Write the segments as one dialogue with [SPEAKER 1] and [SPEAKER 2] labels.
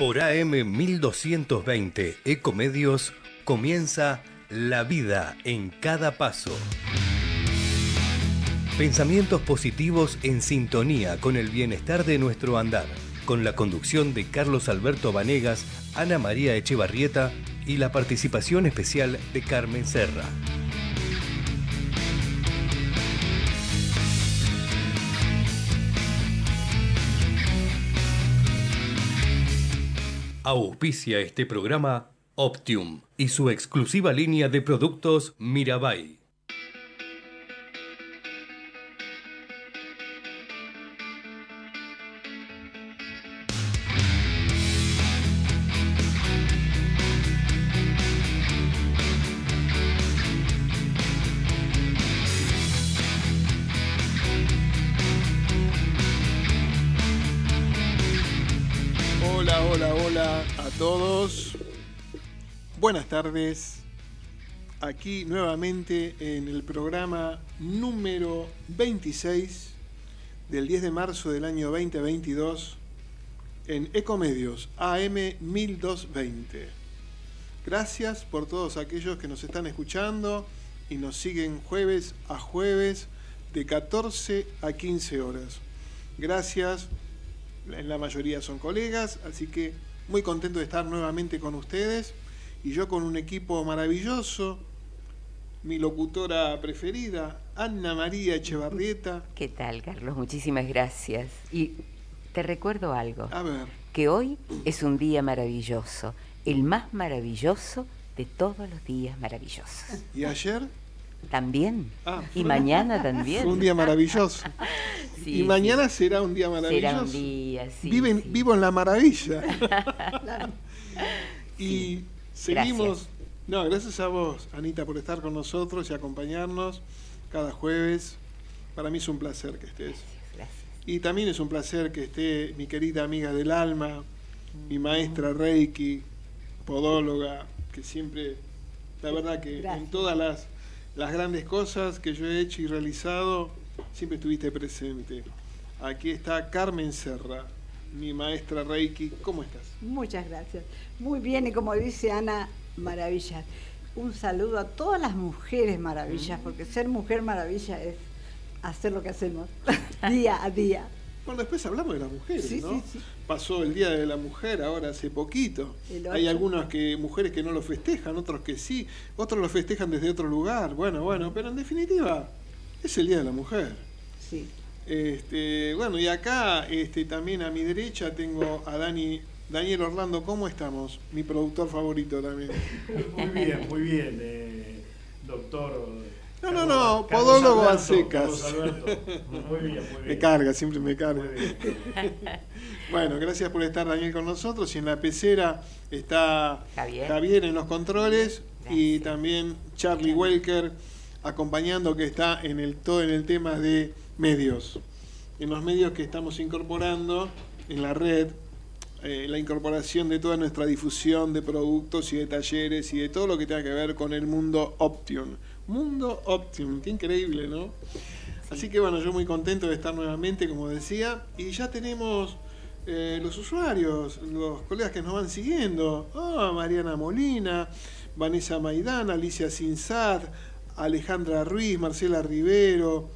[SPEAKER 1] Por AM 1220 Ecomedios comienza La vida en cada paso. Pensamientos positivos en sintonía con el bienestar de nuestro andar, con la conducción de Carlos Alberto Vanegas, Ana María Echevarrieta y la participación especial de Carmen Serra. Auspicia este programa Optium y su exclusiva línea de productos Mirabai.
[SPEAKER 2] Tardes. Aquí nuevamente en el programa número 26 del 10 de marzo del año 2022 en Ecomedios AM 1220. Gracias por todos aquellos que nos están escuchando y nos siguen jueves a jueves de 14 a 15 horas. Gracias en la mayoría son colegas, así que muy contento de estar nuevamente con ustedes y yo con un equipo maravilloso, mi locutora preferida, Ana María Echevarrieta.
[SPEAKER 3] ¿Qué tal, Carlos? Muchísimas gracias. Y te recuerdo algo,
[SPEAKER 2] A ver,
[SPEAKER 3] que hoy es un día maravilloso, el más maravilloso de todos los días maravillosos.
[SPEAKER 2] ¿y ayer?
[SPEAKER 3] También.
[SPEAKER 2] Ah,
[SPEAKER 3] Y mañana también.
[SPEAKER 2] Fue un día maravilloso.
[SPEAKER 3] Sí,
[SPEAKER 2] y mañana será un día maravilloso.
[SPEAKER 3] será un día, sí.
[SPEAKER 2] Viven-
[SPEAKER 3] sí.
[SPEAKER 2] Vivo en la maravilla. y seguimos.
[SPEAKER 3] Gracias.
[SPEAKER 2] No, gracias a vos, Anita, por estar con nosotros y acompañarnos cada jueves. Para mí es un placer que estés.
[SPEAKER 3] Gracias.
[SPEAKER 2] Y también es un placer que esté mi querida amiga del alma, mi maestra Reiki, podóloga, que siempre, la verdad que en todas las, las grandes cosas que yo he hecho y realizado, siempre estuviste presente. Aquí está Carmen Serra, mi maestra Reiki. ¿Cómo estás?
[SPEAKER 4] Muchas gracias. Muy bien, y como dice Ana, maravillas. Un saludo a todas las mujeres maravillas,
[SPEAKER 2] Mm.
[SPEAKER 4] porque ser mujer maravilla es hacer lo que hacemos día a día.
[SPEAKER 2] Bueno, después hablamos de las mujeres,
[SPEAKER 4] Sí,
[SPEAKER 2] ¿no?
[SPEAKER 4] sí, sí.
[SPEAKER 2] Pasó el Día de la Mujer ahora hace poquito. Hay algunas que mujeres que no lo festejan, otros que sí, otros lo festejan desde otro lugar. Bueno, bueno, pero en definitiva es el Día de la Mujer.
[SPEAKER 4] Sí.
[SPEAKER 2] Este, bueno, y acá este, también a mi derecha tengo a Dani, Daniel Orlando, ¿cómo estamos? Mi productor favorito también.
[SPEAKER 5] Muy bien, muy bien, eh, doctor.
[SPEAKER 2] No, no,
[SPEAKER 5] Carlos-
[SPEAKER 2] no,
[SPEAKER 5] Carlos
[SPEAKER 2] podólogo a
[SPEAKER 5] Alberto,
[SPEAKER 2] secas.
[SPEAKER 5] Carlos Alberto. Muy bien, muy bien.
[SPEAKER 2] Me carga, siempre me carga.
[SPEAKER 5] Muy bien.
[SPEAKER 2] Bueno, gracias por estar Daniel con nosotros. Y en la pecera está
[SPEAKER 3] Javier.
[SPEAKER 2] en los controles y también Charlie Welker acompañando que está en el todo en el tema de medios. En los medios que estamos incorporando en la red, eh, la incorporación de toda nuestra difusión de productos y de talleres y de todo lo que tenga que ver con el mundo Optium. Mundo Optium, qué increíble, ¿no? Así que bueno, yo muy contento de estar nuevamente, como decía, y ya tenemos eh, los usuarios, los colegas que nos van siguiendo. Ah, Mariana Molina, Vanessa Maidana, Alicia Sinsat, Alejandra Ruiz, Marcela Rivero.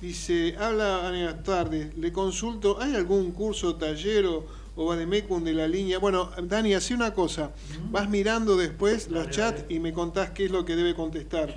[SPEAKER 2] Dice, habla buenas tardes, le consulto, ¿hay algún curso, taller o, o vademecum de la línea? Bueno, Dani, hace una cosa, vas mirando después los chats y me contás qué es lo que debe contestar.
[SPEAKER 5] A-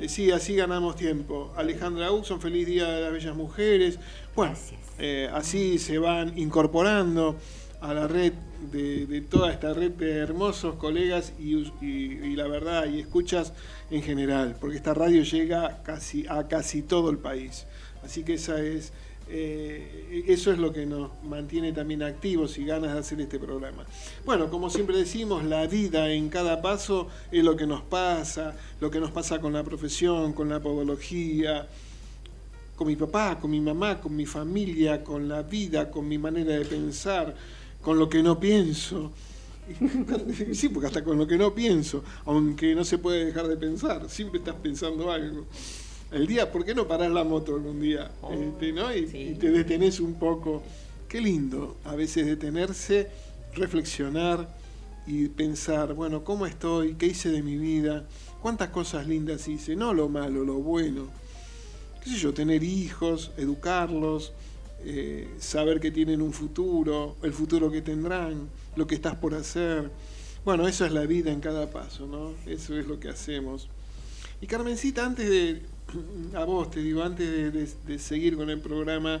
[SPEAKER 2] Eh, Sí, así ganamos tiempo. Alejandra Uxon, feliz Día de las Bellas Mujeres. Bueno,
[SPEAKER 3] Gracias.
[SPEAKER 2] eh, así se van incorporando a la red de, de toda esta red de hermosos colegas y, us- y- y la verdad y escuchas en general, porque esta radio llega casi a casi todo el país. Así que esa es eh, eso es lo que nos mantiene también activos y ganas de hacer este programa. Bueno, como siempre decimos, la vida en cada paso es lo que nos pasa, lo que nos pasa con la profesión, con la podología, con mi papá, con mi mamá, con mi familia, con la vida, con mi manera de pensar, con lo que no pienso. Sí, porque hasta con lo que no pienso, aunque no se puede dejar de pensar, siempre estás pensando algo. El día, ¿por qué no parás la moto algún día? Este, ¿no? y,
[SPEAKER 3] sí.
[SPEAKER 2] y te detenés un poco. Qué lindo a veces detenerse reflexionar y pensar, bueno, ¿cómo estoy? ¿Qué hice de mi vida? ¿Cuántas cosas lindas hice? No lo malo, lo bueno. ¿Qué sé yo? Tener hijos, educarlos, eh, saber que tienen un futuro, el futuro que tendrán, lo que estás por hacer. Bueno, eso es la vida en cada paso, ¿no? Eso es lo que hacemos. Y Carmencita, antes de, a vos te digo, antes de, seguir con el programa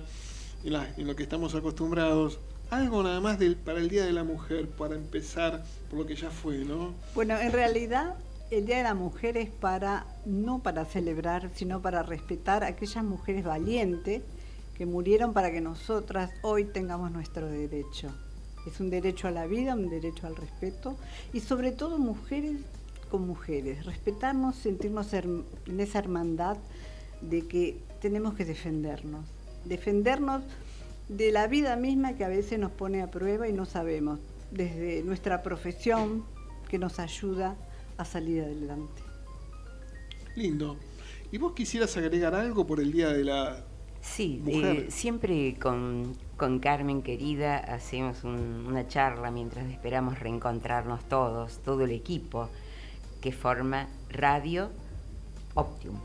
[SPEAKER 2] en, lo que estamos acostumbrados, algo nada más para el Día de la Mujer, para empezar por lo que ya fue, ¿no?
[SPEAKER 4] Bueno, en realidad el Día de la Mujer es para, no para celebrar, sino para respetar a aquellas mujeres valientes que murieron para que nosotras hoy tengamos nuestro derecho. Es un derecho a la vida, un derecho al respeto y sobre todo mujeres con mujeres, respetarnos, sentirnos en esa hermandad de que tenemos que defendernos, defendernos de la vida misma que a veces nos pone a prueba y no sabemos, desde nuestra profesión que nos ayuda a salir adelante.
[SPEAKER 2] Lindo. ¿Y vos quisieras agregar algo por el Día de la
[SPEAKER 3] Sí, eh, siempre con, Carmen querida hacemos una charla mientras esperamos reencontrarnos todos, todo el equipo que forma Radio Optium,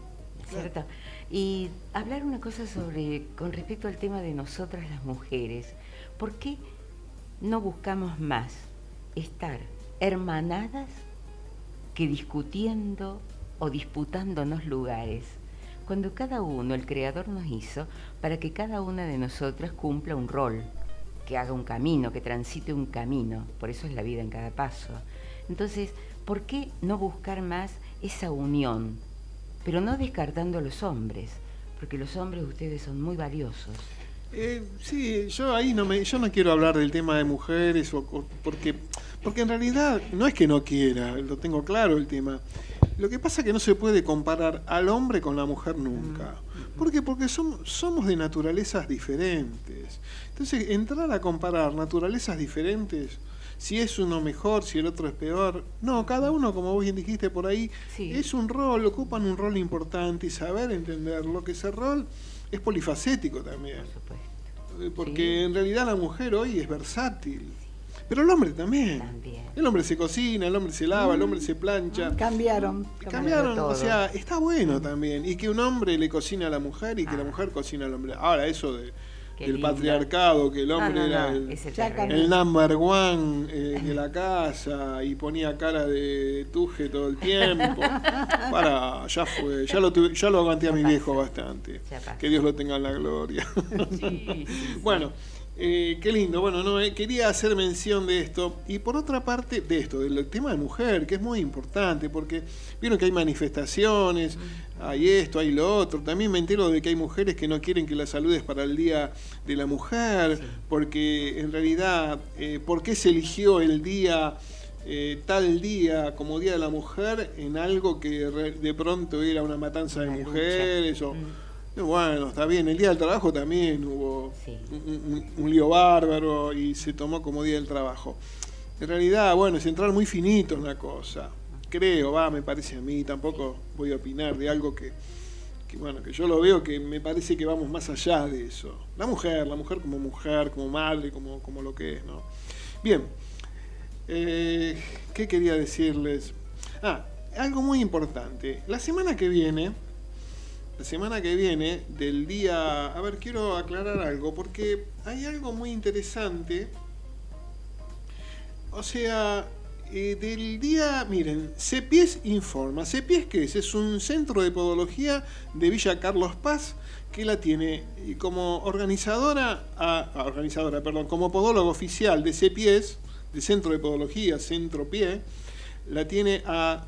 [SPEAKER 3] ¿cierto? Y hablar una cosa sobre, con respecto al tema de nosotras las mujeres, ¿por qué no buscamos más estar hermanadas que discutiendo o disputándonos lugares? cuando cada uno, el Creador nos hizo para que cada una de nosotras cumpla un rol, que haga un camino, que transite un camino, por eso es la vida en cada paso. Entonces, ¿por qué no buscar más esa unión? Pero no descartando a los hombres, porque los hombres ustedes son muy valiosos.
[SPEAKER 2] Eh, sí, yo ahí no me, yo no quiero hablar del tema de mujeres, porque, porque en realidad no es que no quiera, lo tengo claro el tema. Lo que pasa es que no se puede comparar al hombre con la mujer nunca. ¿Por qué? Porque somos, somos de naturalezas diferentes. Entonces, entrar a comparar naturalezas diferentes, si es uno mejor, si el otro es peor, no, cada uno, como vos bien dijiste por ahí, es un rol, ocupan un rol importante y saber entenderlo, que ese rol es polifacético también. Porque en realidad la mujer hoy es versátil. Pero el hombre también. El hombre se cocina, el hombre se lava, el hombre se plancha.
[SPEAKER 4] Cambiaron.
[SPEAKER 2] Cambiaron, o sea, está bueno también. Y que un hombre le cocina a la mujer y que la ah. mujer cocina al hombre. Ahora, eso de del patriarcado, que el hombre era el, number one eh, de la casa y ponía cara de tuje todo el tiempo. Para, ya fue, ya lo, ya lo aguanté a mi viejo bastante. Que Dios lo tenga en la gloria. bueno. Eh, qué lindo, bueno, no, eh, quería hacer mención de esto. Y por otra parte, de esto, del tema de mujer, que es muy importante, porque vieron que hay manifestaciones, hay esto, hay lo otro. También me entero de que hay mujeres que no quieren que la saludes para el Día de la Mujer, porque en realidad, eh, ¿por qué se eligió el día, tal día como Día de la Mujer, en algo que de pronto era una matanza de mujeres? O, mm. Bueno, está bien, el día del trabajo también hubo un, lío bárbaro y se tomó como día del trabajo. En realidad, bueno, es entrar muy finito en la cosa. Creo, va, me parece a mí, tampoco voy a opinar de algo que, bueno, que yo lo veo que me parece que vamos más allá de eso. La mujer, la mujer como mujer, como madre, como, como lo que es, ¿no? Bien, eh, ¿qué quería decirles? Ah, algo muy importante. La semana que viene la semana que viene, del día... A ver, quiero aclarar algo, porque hay algo muy interesante. O sea, eh, del día, miren, CEPIES informa. CEPIES, ¿qué es? Es un centro de podología de Villa Carlos Paz que la tiene y como organizadora, a, organizadora, perdón, como podólogo oficial de CEPIES, de Centro de Podología, Centro Pie, la tiene a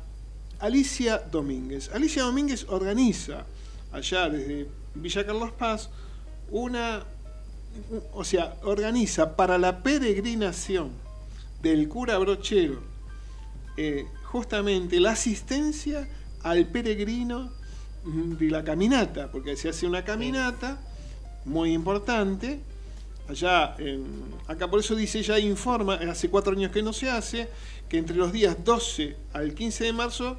[SPEAKER 2] Alicia Domínguez. Alicia Domínguez organiza allá desde Villa Carlos Paz, una, o sea, organiza para la peregrinación del cura brochero eh, justamente la asistencia al peregrino de la caminata, porque se hace una caminata muy importante. Allá, acá por eso dice, ya informa, hace cuatro años que no se hace, que entre los días 12 al 15 de marzo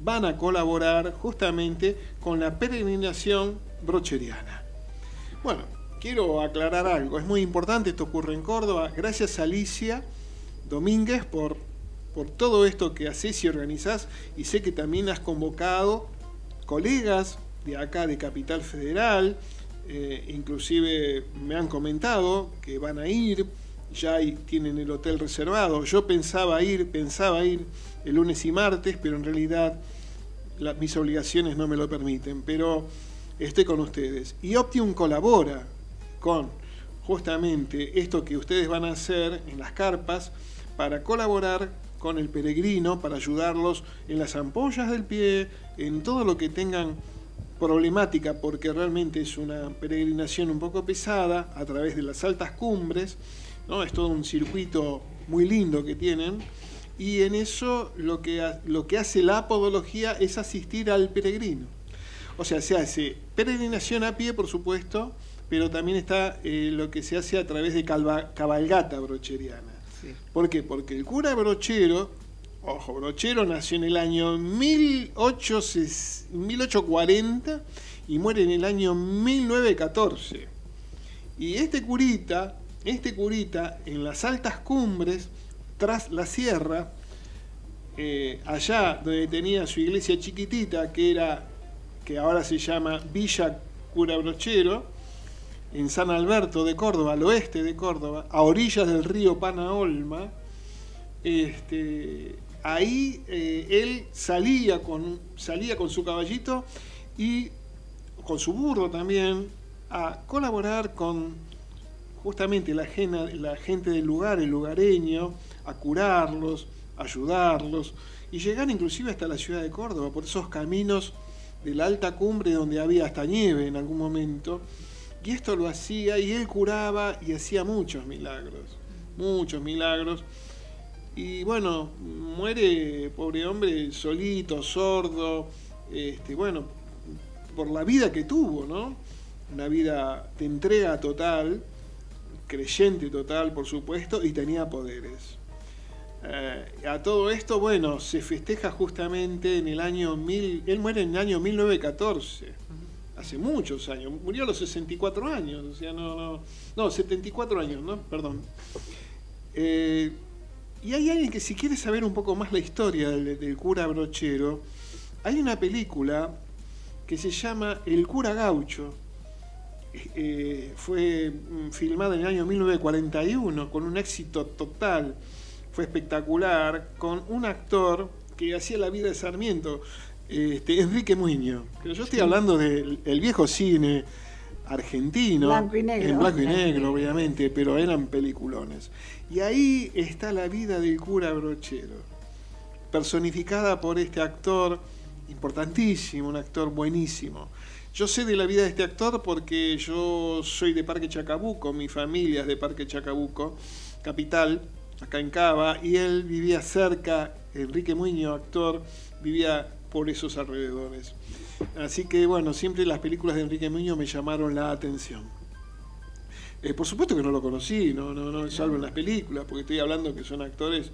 [SPEAKER 2] van a colaborar justamente con la peregrinación brocheriana. Bueno, quiero aclarar algo, es muy importante, esto ocurre en Córdoba, gracias a Alicia Domínguez por, por todo esto que haces y organizás, y sé que también has convocado colegas de acá de Capital Federal, eh, inclusive me han comentado que van a ir, ya tienen el hotel reservado. Yo pensaba ir, pensaba ir el lunes y martes, pero en realidad mis obligaciones no me lo permiten. Pero estoy con ustedes. Y Optium colabora con justamente esto que ustedes van a hacer en las carpas para colaborar con el peregrino, para ayudarlos en las ampollas del pie, en todo lo que tengan problemática porque realmente es una peregrinación un poco pesada a través de las altas cumbres, ¿no? es todo un circuito muy lindo que tienen, y en eso lo que, lo que hace la podología es asistir al peregrino. O sea, se hace peregrinación a pie, por supuesto, pero también está eh, lo que se hace a través de cabalgata brocheriana. ¿Por qué? Porque el cura brochero Ojo, Brochero nació en el año 1840 y muere en el año 1914. Y este curita, este curita, en las altas cumbres, tras la sierra, eh, allá donde tenía su iglesia chiquitita, que era, que ahora se llama Villa Cura Brochero, en San Alberto de Córdoba, al oeste de Córdoba, a orillas del río Panaolma, este, ahí eh, él salía con, salía con su caballito y con su burro también a colaborar con justamente la, la gente del lugar, el lugareño, a curarlos, ayudarlos y llegar inclusive hasta la ciudad de Córdoba por esos caminos de la alta cumbre donde había hasta nieve en algún momento. Y esto lo hacía y él curaba y hacía muchos milagros, muchos milagros. Y bueno, muere, pobre hombre, solito, sordo, este, bueno, por la vida que tuvo, ¿no? Una vida de entrega total, creyente total, por supuesto, y tenía poderes. Eh, a todo esto, bueno, se festeja justamente en el año mil, él muere en el año 1914, hace muchos años, murió a los 64 años, o sea, no, no, no 74 años, ¿no? Perdón. Eh, y hay alguien que si quiere saber un poco más la historia del, cura brochero, hay una película que se llama El cura gaucho. Eh, fue mm, filmada en el año 1941 con un éxito total. Fue espectacular, con un actor que hacía la vida de Sarmiento, este, Enrique Muñoz. Pero yo estoy hablando del viejo cine argentino.
[SPEAKER 4] Blanco y negro.
[SPEAKER 2] En blanco y negro, obviamente, pero eran peliculones. Y ahí está la vida del cura brochero, personificada por este actor importantísimo, un actor buenísimo. Yo sé de la vida de este actor porque yo soy de Parque Chacabuco, mi familia es de Parque Chacabuco, capital, acá en Cava, y él vivía cerca, Enrique Muñoz, actor, vivía por esos alrededores. Así que bueno, siempre las películas de Enrique Muñoz me llamaron la atención. Eh, por supuesto que no lo conocí, no, no, no, salvo en las películas, porque estoy hablando que son actores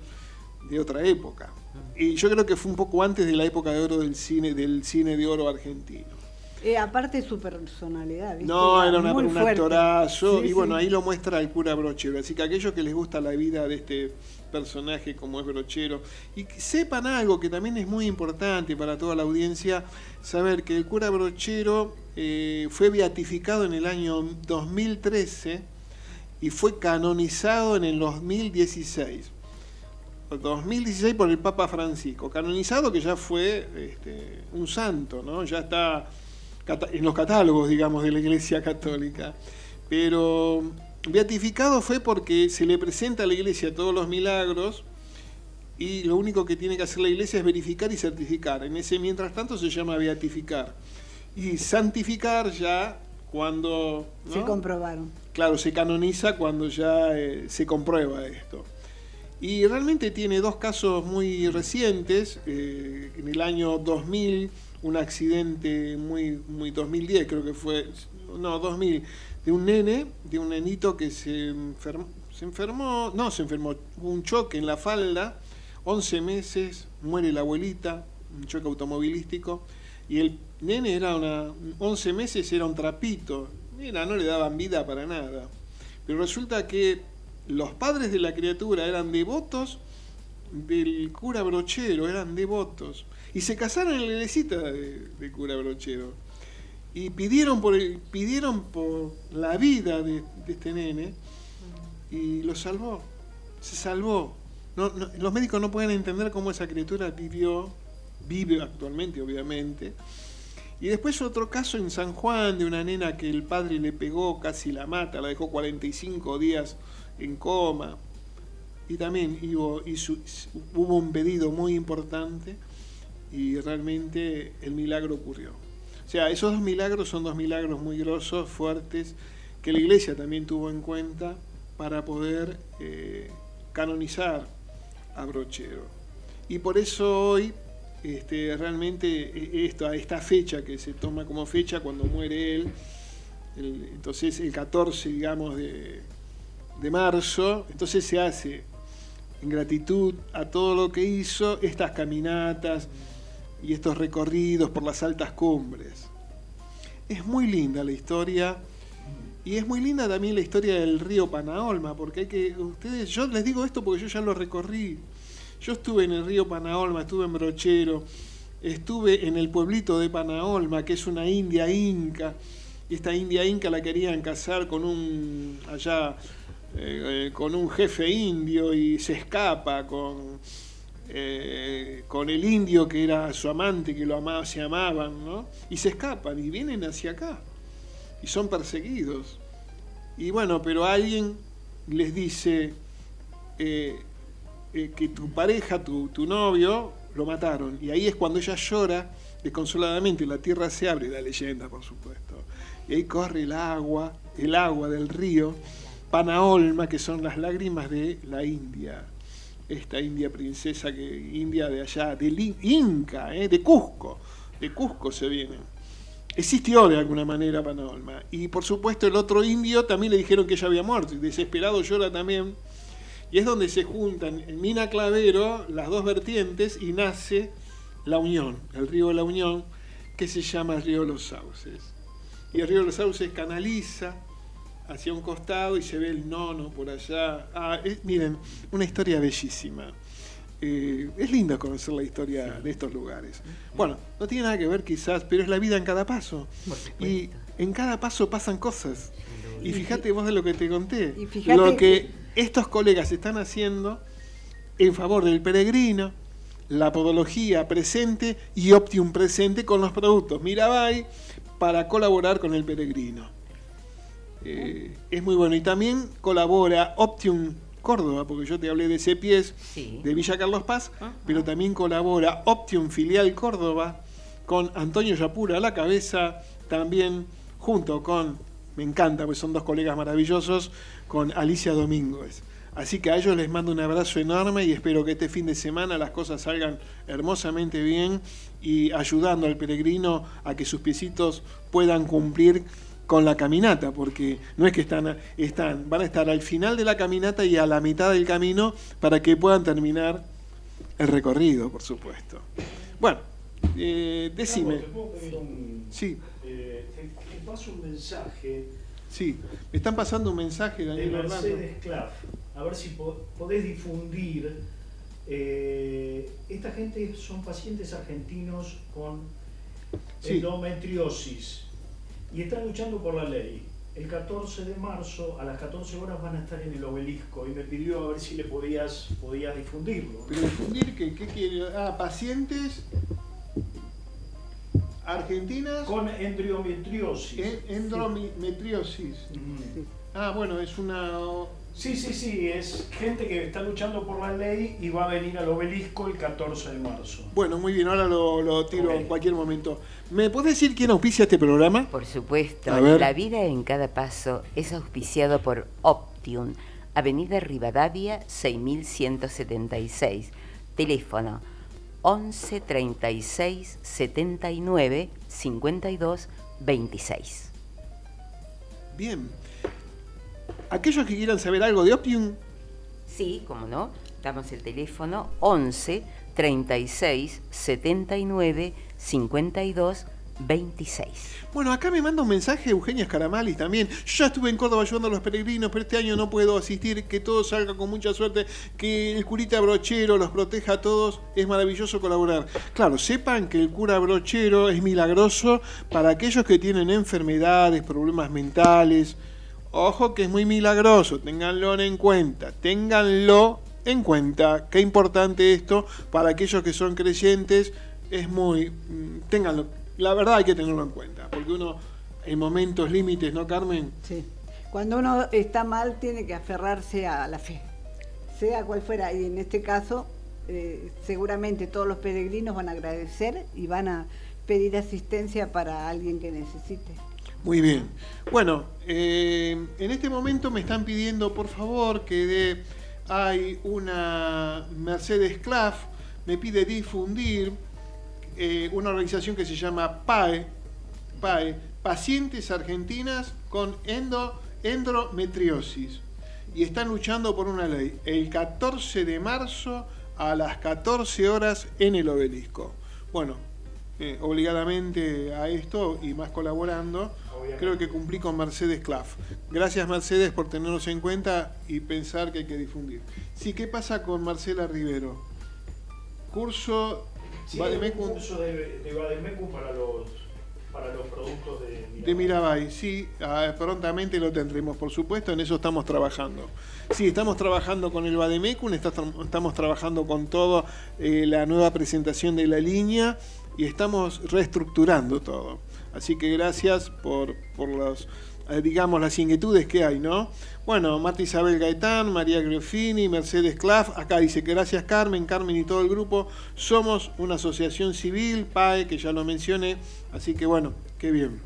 [SPEAKER 2] de otra época. Y yo creo que fue un poco antes de la época de oro del cine, del cine de oro argentino.
[SPEAKER 4] Eh, aparte de su personalidad,
[SPEAKER 2] No, era un actorazo. y bueno, ahí lo muestra el cura Brochero. Así que aquellos que les gusta la vida de este personaje como es Brochero, y sepan algo que también es muy importante para toda la audiencia, saber que el cura Brochero eh, fue beatificado en el año 2013 y fue canonizado en el 2016. 2016 por el Papa Francisco, canonizado que ya fue este, un santo, ¿no? ya está en los catálogos, digamos, de la Iglesia Católica. Pero beatificado fue porque se le presenta a la Iglesia todos los milagros y lo único que tiene que hacer la Iglesia es verificar y certificar. En ese mientras tanto se llama beatificar. Y santificar ya cuando...
[SPEAKER 4] Se comprobaron.
[SPEAKER 2] Claro, se canoniza cuando ya eh, se comprueba esto. Y realmente tiene dos casos muy recientes. Eh, en el año 2000 un accidente muy, muy 2010, creo que fue, no, 2000, de un nene, de un nenito que se enfermó, se enfermó, no, se enfermó, hubo un choque en la falda, 11 meses, muere la abuelita, un choque automovilístico, y el nene era una, 11 meses era un trapito, mira, no le daban vida para nada. Pero resulta que los padres de la criatura eran devotos del cura brochero, eran devotos. Y se casaron en la iglesita de, cura brochero. Y pidieron por, pidieron por la vida de, este nene y lo salvó. Se salvó. los médicos no pueden entender cómo esa criatura vivió, vive actualmente, obviamente. Y después otro caso en San Juan de una nena que el padre le pegó, casi la mata, la dejó 45 días en coma y también hubo un pedido muy importante y realmente el milagro ocurrió. O sea, esos dos milagros son dos milagros muy grosos, fuertes, que la iglesia también tuvo en cuenta para poder eh, canonizar a Brochero. Y por eso hoy, este, realmente, e, esto, esta fecha que se toma como fecha cuando muere él, entonces el 14, digamos, de, de marzo, entonces se hace en gratitud a todo lo que hizo estas caminatas y estos recorridos por las altas cumbres. Es muy linda la historia y es muy linda también la historia del río Panaolma, porque hay que, ustedes, yo les digo esto porque yo ya lo recorrí. Yo estuve en el río Panaolma, estuve en Brochero, estuve en el pueblito de Panaolma, que es una india inca, y esta india inca la querían casar con un allá eh, con un jefe indio y se escapa con, eh, con el indio que era su amante, que lo amaba, se amaban, ¿no? Y se escapan y vienen hacia acá y son perseguidos. Y bueno, pero alguien les dice eh, que tu pareja, tu, tu novio, lo mataron. Y ahí es cuando ella llora desconsoladamente, la tierra se abre, la leyenda, por supuesto. Y ahí corre el agua, el agua del río, Panaolma, que son las lágrimas de la India. Esta India princesa, que India de allá, del Inca, eh, de Cusco. De Cusco se viene. Existió de alguna manera Panaolma. Y por supuesto el otro indio también le dijeron que ella había muerto. Y desesperado llora también. Y es donde se juntan en Mina Clavero las dos vertientes y nace la Unión, el río de la Unión, que se llama el río los Sauces. Y el río de los Sauces canaliza hacia un costado y se ve el nono por allá. Ah, miren, una historia bellísima. Eh, es lindo conocer la historia de estos lugares. Bueno, no tiene nada que ver quizás, pero es la vida en cada paso. Y en cada paso pasan cosas. Y fíjate vos de lo que te conté. Lo que estos colegas están haciendo en favor del peregrino, la podología presente y Optium presente con los productos Mirabai para colaborar con el peregrino. Eh, es muy bueno. Y también colabora Optium Córdoba, porque yo te hablé de ese pies de Villa Carlos Paz, pero también colabora Optium Filial Córdoba con Antonio Yapura a la cabeza, también junto con, me encanta, pues son dos colegas maravillosos, con Alicia Domínguez. Así que a ellos les mando un abrazo enorme y espero que este fin de semana las cosas salgan hermosamente bien y ayudando al peregrino a que sus piecitos puedan cumplir con la caminata, porque no es que están, están, van a estar al final de la caminata y a la mitad del camino para que puedan terminar el recorrido, por supuesto. Bueno, eh, decime. ¿te puedo pedir un,
[SPEAKER 5] sí. Eh, te, paso un mensaje.
[SPEAKER 2] Sí, me están pasando un mensaje,
[SPEAKER 5] Daniel de Mercedes A ver si podés difundir. Eh, esta gente son pacientes argentinos con endometriosis y están luchando por la ley. El 14 de marzo a las 14 horas van a estar en el obelisco y me pidió a ver si le podías, podías difundirlo.
[SPEAKER 2] ¿Pero difundir qué? ¿Qué quiere? Ah, pacientes argentinas.
[SPEAKER 5] Con endometriosis.
[SPEAKER 2] endometriosis. Ah, bueno, es una
[SPEAKER 5] Sí, sí, sí, es gente que está luchando por la ley y va a venir al obelisco el 14 de marzo.
[SPEAKER 2] Bueno, muy bien, ahora lo, tiro en cualquier momento. ¿Me podés decir quién auspicia este programa?
[SPEAKER 3] Por supuesto, La vida en cada paso es auspiciado por Optium, Avenida Rivadavia 6176, teléfono 11 36 79 52 26.
[SPEAKER 2] Bien, aquellos que quieran saber algo de Optium.
[SPEAKER 3] Sí, como no. Damos el teléfono 11 36 79 52 26.
[SPEAKER 2] Bueno, acá me manda un mensaje Eugenia Escaramali también. Yo ya estuve en Córdoba ayudando a los peregrinos, pero este año no puedo asistir. Que todo salga con mucha suerte. Que el curita brochero los proteja a todos. Es maravilloso colaborar. Claro, sepan que el cura brochero es milagroso para aquellos que tienen enfermedades, problemas mentales. Ojo que es muy milagroso. Ténganlo en cuenta. Ténganlo en cuenta. Qué importante esto para aquellos que son creyentes. Es muy. Mm, ténganlo la verdad hay que tenerlo en cuenta, porque uno en momentos límites, ¿no, Carmen?
[SPEAKER 4] Sí. Cuando uno está mal tiene que aferrarse a la fe, sea cual fuera, y en este caso eh, seguramente todos los peregrinos van a agradecer y van a pedir asistencia para alguien que necesite.
[SPEAKER 2] Muy bien. Bueno, eh, en este momento me están pidiendo por favor que de, hay una Mercedes Claf, me pide difundir eh, una organización que se llama PAE, PAE, Pacientes Argentinas con endo, Endometriosis. Y están luchando por una ley. El 14 de marzo a las 14 horas en el obelisco. Bueno, eh, obligadamente a esto y más colaborando, creo que cumplí con Mercedes Claff. Gracias Mercedes por tenernos en cuenta y pensar que hay que difundir. Sí, ¿qué pasa con Marcela Rivero? Curso
[SPEAKER 5] Sí, un curso de, de para los, para los productos de Mirabai. De
[SPEAKER 2] Mirabai, sí, ah, prontamente lo tendremos, por supuesto, en eso estamos trabajando. Sí, estamos trabajando con el Bademecum, estamos trabajando con toda eh, la nueva presentación de la línea y estamos reestructurando todo. Así que gracias por, por los eh, digamos, las inquietudes que hay, ¿no? Bueno, Marta Isabel Gaetán, María Griofini, Mercedes Claff, acá dice gracias Carmen, Carmen y todo el grupo, somos una asociación civil, PAE, que ya lo mencioné, así que bueno, qué bien.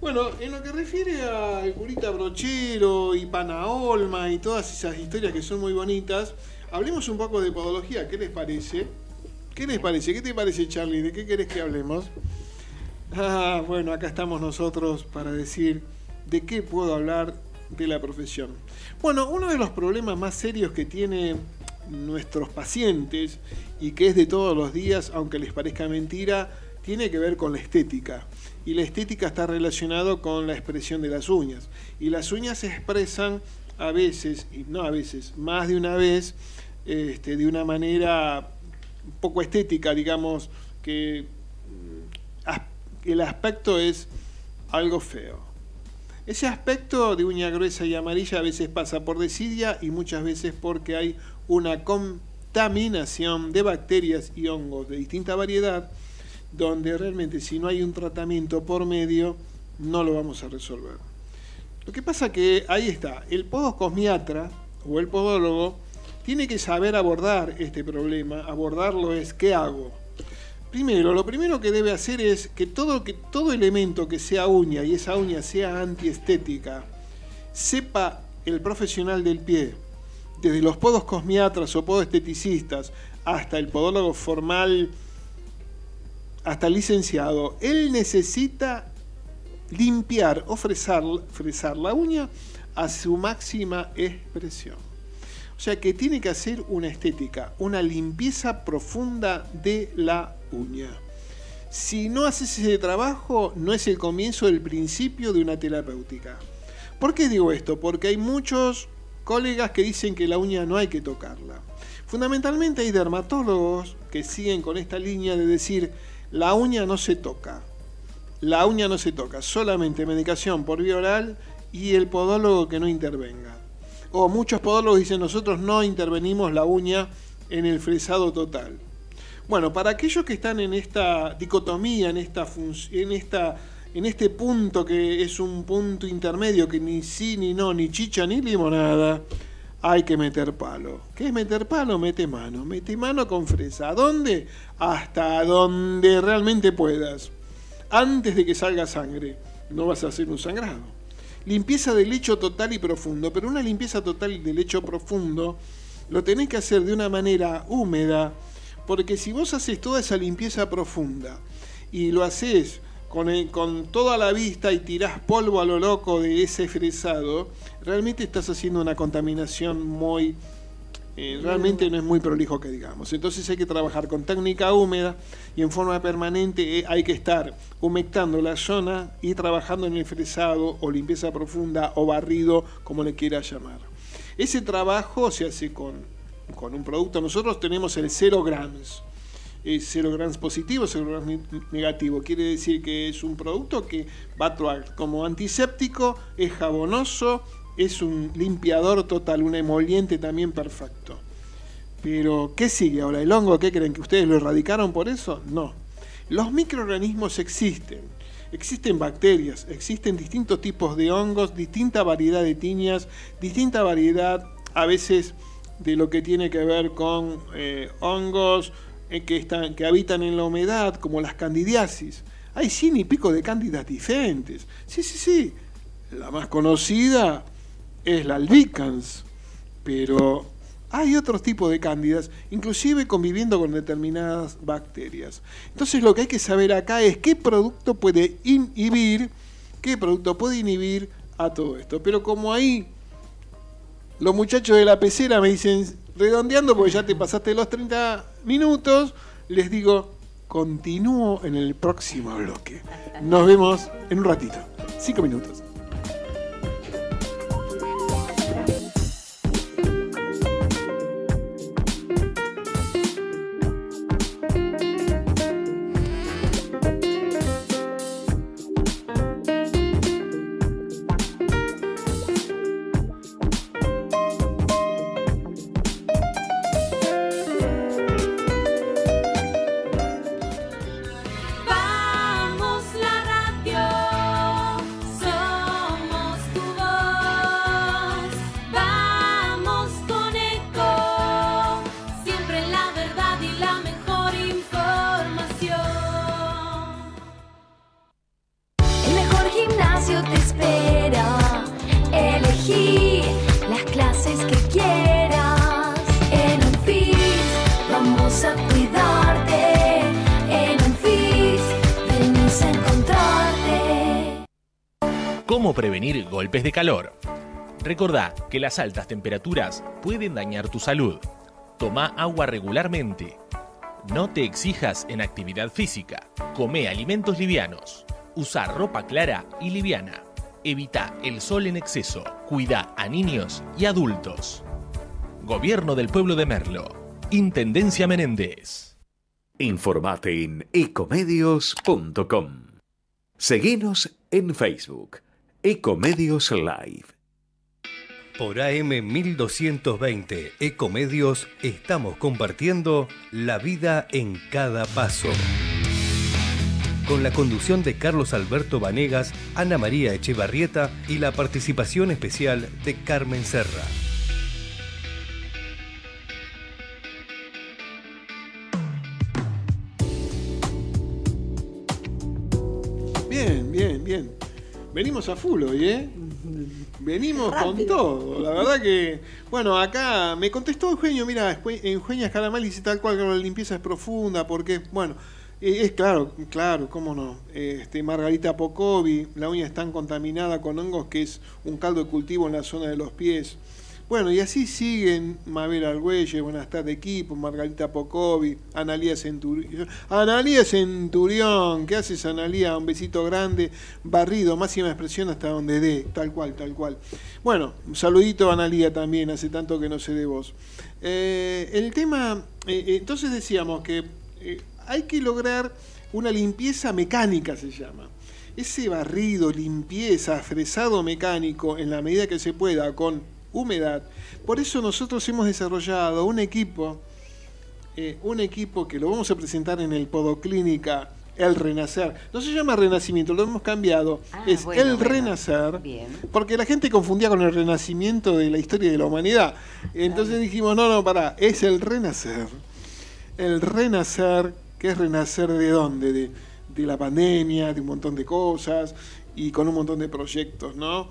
[SPEAKER 2] Bueno, en lo que refiere a curita brochero y panaolma y todas esas historias que son muy bonitas, hablemos un poco de podología, ¿qué les parece? ¿Qué les parece? ¿Qué te parece, Charlie? ¿De qué querés que hablemos? Ah, bueno, acá estamos nosotros para decir ¿De qué puedo hablar de la profesión? Bueno, uno de los problemas más serios que tienen nuestros pacientes y que es de todos los días, aunque les parezca mentira, tiene que ver con la estética. Y la estética está relacionado con la expresión de las uñas. Y las uñas se expresan a veces, y no a veces, más de una vez, este, de una manera poco estética, digamos, que mm, el aspecto es algo feo. Ese aspecto de uña gruesa y amarilla a veces pasa por desidia y muchas veces porque hay una contaminación de bacterias y hongos de distinta variedad, donde realmente si no hay un tratamiento por medio, no lo vamos a resolver. Lo que pasa que ahí está, el podocosmiatra o el podólogo tiene que saber abordar este problema. Abordarlo es ¿qué hago? Primero, lo primero que debe hacer es que todo, elemento que sea uña y esa uña sea antiestética, sepa el profesional del pie, desde los podos cosmiatras o podesteticistas hasta el podólogo formal, hasta el licenciado, él necesita limpiar o fresar la uña a su máxima expresión. O sea que tiene que hacer una estética, una limpieza profunda de la uña. Si no haces ese trabajo, no es el comienzo del principio de una terapéutica. ¿Por qué digo esto? Porque hay muchos colegas que dicen que la uña no hay que tocarla. Fundamentalmente hay dermatólogos que siguen con esta línea de decir la uña no se toca. La uña no se toca, solamente medicación por vía oral y el podólogo que no intervenga. O muchos podólogos dicen nosotros no intervenimos la uña en el fresado total. Bueno, para aquellos que están en esta dicotomía, en, esta en, esta, en este punto que es un punto intermedio, que ni sí, ni no, ni chicha, ni limonada, hay que meter palo. ¿Qué es meter palo? Mete mano. Mete mano con fresa. ¿A dónde? Hasta donde realmente puedas. Antes de que salga sangre. No vas a hacer un sangrado. Limpieza del lecho total y profundo. Pero una limpieza total del lecho profundo lo tenés que hacer de una manera húmeda, porque si vos haces toda esa limpieza profunda y lo haces con, con, toda la vista y tirás polvo a lo loco de ese fresado, realmente estás haciendo una contaminación muy eh, realmente no es muy prolijo que digamos. Entonces hay que trabajar con técnica húmeda y en forma permanente eh, hay que estar humectando la zona y trabajando en el fresado o limpieza profunda o barrido, como le quiera llamar. Ese trabajo se hace con, con un producto. Nosotros tenemos el 0 grams. Es 0 grams positivo, 0 grams negativo. Quiere decir que es un producto que va a actuar como antiséptico, es jabonoso, es un limpiador total, un emoliente también perfecto. Pero, ¿qué sigue ahora? ¿El hongo qué creen que ustedes lo erradicaron por eso? No. Los microorganismos existen. Existen bacterias, existen distintos tipos de hongos, distinta variedad de tiñas, distinta variedad a veces de lo que tiene que ver con eh, hongos eh, que, están, que habitan en la humedad, como las candidiasis. Hay cien y pico de cándidas diferentes. Sí, sí, sí. La más conocida es la albicans, pero hay otros tipos de cándidas, inclusive conviviendo con determinadas bacterias. Entonces lo que hay que saber acá es qué producto puede inhibir, qué producto puede inhibir a todo esto. Pero como ahí los muchachos de la pecera me dicen, redondeando porque ya te pasaste los 30 minutos, les digo, continúo en el próximo bloque. Nos vemos en un ratito. Cinco minutos.
[SPEAKER 6] De calor. Recordá que las altas temperaturas pueden dañar tu salud. Toma agua regularmente. No te exijas en actividad física. Come alimentos livianos. Usa ropa clara y liviana. Evita el sol en exceso. Cuida a niños y adultos. Gobierno del Pueblo de Merlo. Intendencia Menéndez.
[SPEAKER 7] Informate en ecomedios.com. Seguinos en Facebook Ecomedios Live.
[SPEAKER 1] Por AM 1220 Ecomedios estamos compartiendo la vida en cada paso. Con la conducción de Carlos Alberto Vanegas, Ana María Echevarrieta y la participación especial de Carmen Serra.
[SPEAKER 2] Bien, bien, bien. Venimos a full hoy, ¿eh? Venimos con todo. La verdad que, bueno, acá me contestó Eugenio, mira, Eugenia Escalamal dice tal cual que la limpieza es profunda, porque, bueno, e, es claro, claro, cómo no. Este, Margarita Pocovi, la uña es tan contaminada con hongos que es un caldo de cultivo en la zona de los pies. Bueno, y así siguen Mabel Argüelles, buenas tardes equipo, Margarita Pocovi, Analía Centurión. Analía Centurión, ¿qué haces Analía? Un besito grande, barrido, máxima expresión hasta donde dé, tal cual, tal cual. Bueno, un saludito a Analía también, hace tanto que no sé de vos. Eh, el tema, eh, eh, entonces decíamos que hay que lograr una limpieza mecánica, se llama ese barrido, limpieza, fresado mecánico en la medida que se pueda con humedad. Por eso nosotros hemos desarrollado un equipo, eh, un equipo que lo vamos a presentar en el Podoclínica el renacer. No se llama renacimiento, lo hemos cambiado. Ah, es el renacer. Porque la gente confundía con el renacimiento de la historia de la humanidad. Entonces dijimos, no, no, pará, es el renacer. El renacer, que es renacer de dónde? De, de la pandemia, de un montón de cosas y con un montón de proyectos, ¿no?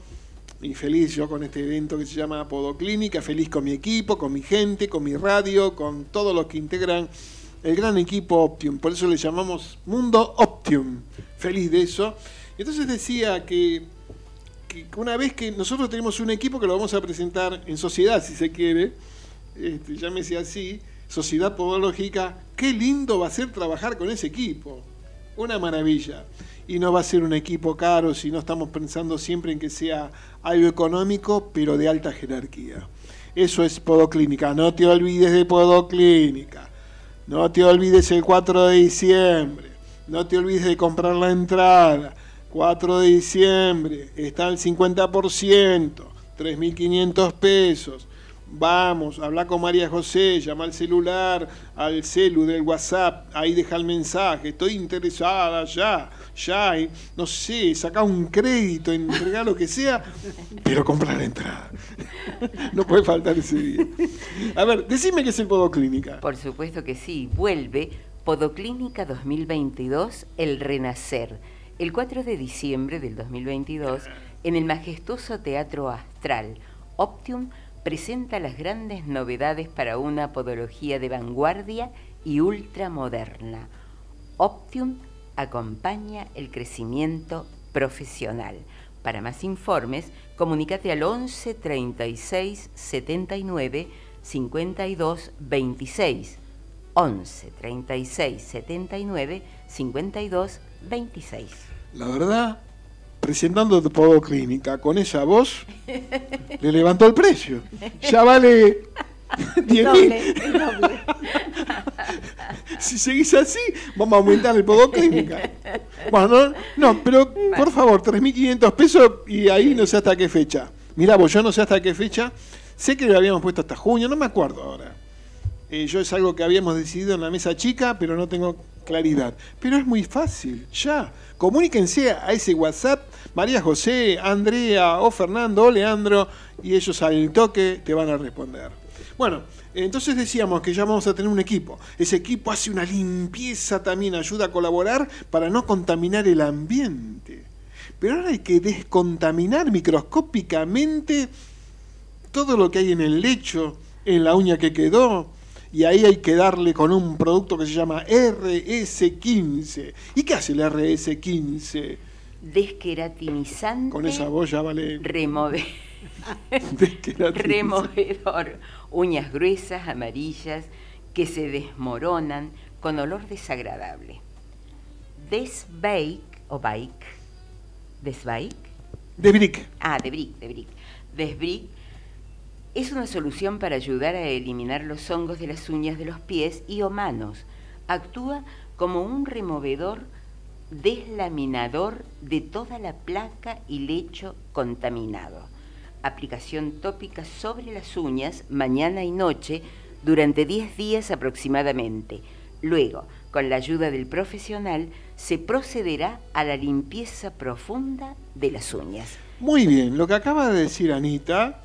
[SPEAKER 2] Y feliz yo con este evento que se llama Podoclínica, feliz con mi equipo, con mi gente, con mi radio, con todos los que integran el gran equipo Optium. Por eso le llamamos Mundo Optium. Feliz de eso. Entonces decía que, que una vez que nosotros tenemos un equipo que lo vamos a presentar en sociedad, si se quiere, este, llámese así, Sociedad Podológica, qué lindo va a ser trabajar con ese equipo. Una maravilla. Y no va a ser un equipo caro si no estamos pensando siempre en que sea algo económico, pero de alta jerarquía. Eso es Podoclínica. No te olvides de Podoclínica. No te olvides el 4 de diciembre. No te olvides de comprar la entrada. 4 de diciembre. Está al 50%. 3.500 pesos. Vamos, habla con María José, llama al celular, al celu del WhatsApp, ahí deja el mensaje, estoy interesada ya, ya, no sé, saca un crédito, entrega lo que sea, pero compra la entrada. no puede faltar ese día. A ver, decime qué es el Podoclínica.
[SPEAKER 3] Por supuesto que sí, vuelve Podoclínica 2022, El Renacer, el 4 de diciembre del 2022, en el majestuoso Teatro Astral, Optium presenta las grandes novedades para una podología de vanguardia y ultramoderna. Optium acompaña el crecimiento profesional. Para más informes, comunícate al 11 36 79 52 26. 11 36 79 52 26.
[SPEAKER 2] La verdad, presentando tu Clínica con esa voz, le levantó el precio. Ya vale 10 mil. si seguís así, vamos a aumentar el Clínica. Bueno, no, pero por favor, 3.500 pesos y ahí no sé hasta qué fecha. Mirá vos, yo no sé hasta qué fecha. Sé que lo habíamos puesto hasta junio, no me acuerdo ahora. Eh, yo es algo que habíamos decidido en la mesa chica, pero no tengo claridad. Pero es muy fácil, ya. Comuníquense a ese WhatsApp, María José, Andrea o Fernando o Leandro, y ellos al toque te van a responder. Bueno, entonces decíamos que ya vamos a tener un equipo. Ese equipo hace una limpieza también, ayuda a colaborar para no contaminar el ambiente. Pero ahora hay que descontaminar microscópicamente todo lo que hay en el lecho, en la uña que quedó, y ahí hay que darle con un producto que se llama RS15. ¿Y qué hace el RS15?
[SPEAKER 3] Desqueratinizante.
[SPEAKER 2] Con esa voz ya vale.
[SPEAKER 3] Remove... removedor. Uñas gruesas, amarillas, que se desmoronan con olor desagradable. Desbake o bike. Desbake.
[SPEAKER 2] Debrick.
[SPEAKER 3] Ah, Debrick, Debrick. Desbrick es una solución para ayudar a eliminar los hongos de las uñas de los pies y o manos. Actúa como un removedor deslaminador de toda la placa y lecho contaminado. Aplicación tópica sobre las uñas mañana y noche durante 10 días aproximadamente. Luego, con la ayuda del profesional, se procederá a la limpieza profunda de las uñas.
[SPEAKER 2] Muy bien, lo que acaba de decir Anita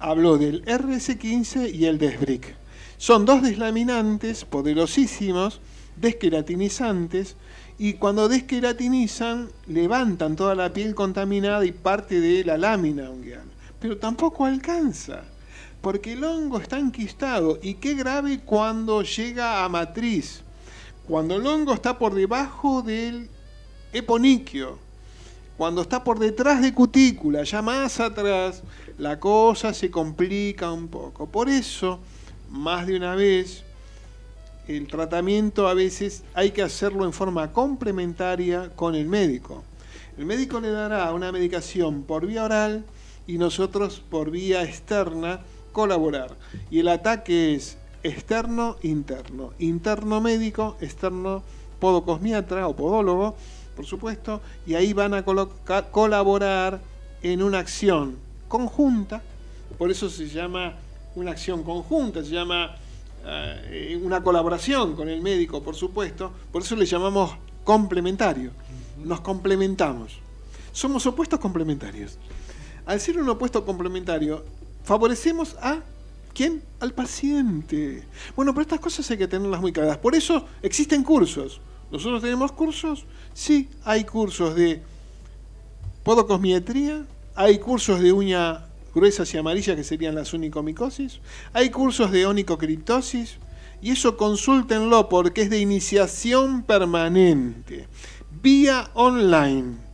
[SPEAKER 2] habló del RS15 y el Desbrick. Son dos deslaminantes poderosísimos, desqueratinizantes, y cuando desqueratinizan levantan toda la piel contaminada y parte de la lámina ungueal. Pero tampoco alcanza, porque el hongo está enquistado y qué grave cuando llega a matriz. Cuando el hongo está por debajo del eponiquio, cuando está por detrás de cutícula, ya más atrás, la cosa se complica un poco. Por eso, más de una vez, el tratamiento a veces hay que hacerlo en forma complementaria con el médico. El médico le dará una medicación por vía oral y nosotros por vía externa colaborar. Y el ataque es externo-interno. Interno médico, externo podocosmiatra o podólogo por supuesto, y ahí van a colaborar en una acción conjunta, por eso se llama una acción conjunta, se llama eh, una colaboración con el médico, por supuesto, por eso le llamamos complementario, nos complementamos, somos opuestos complementarios. Al ser un opuesto complementario, favorecemos a ¿Quién? Al paciente. Bueno, pero estas cosas hay que tenerlas muy claras. Por eso existen cursos. ¿Nosotros tenemos cursos? Sí, hay cursos de podocosmietría, hay cursos de uña gruesas y amarillas que serían las unicomicosis, hay cursos de onicocriptosis, y eso consúltenlo porque es de iniciación permanente, vía online.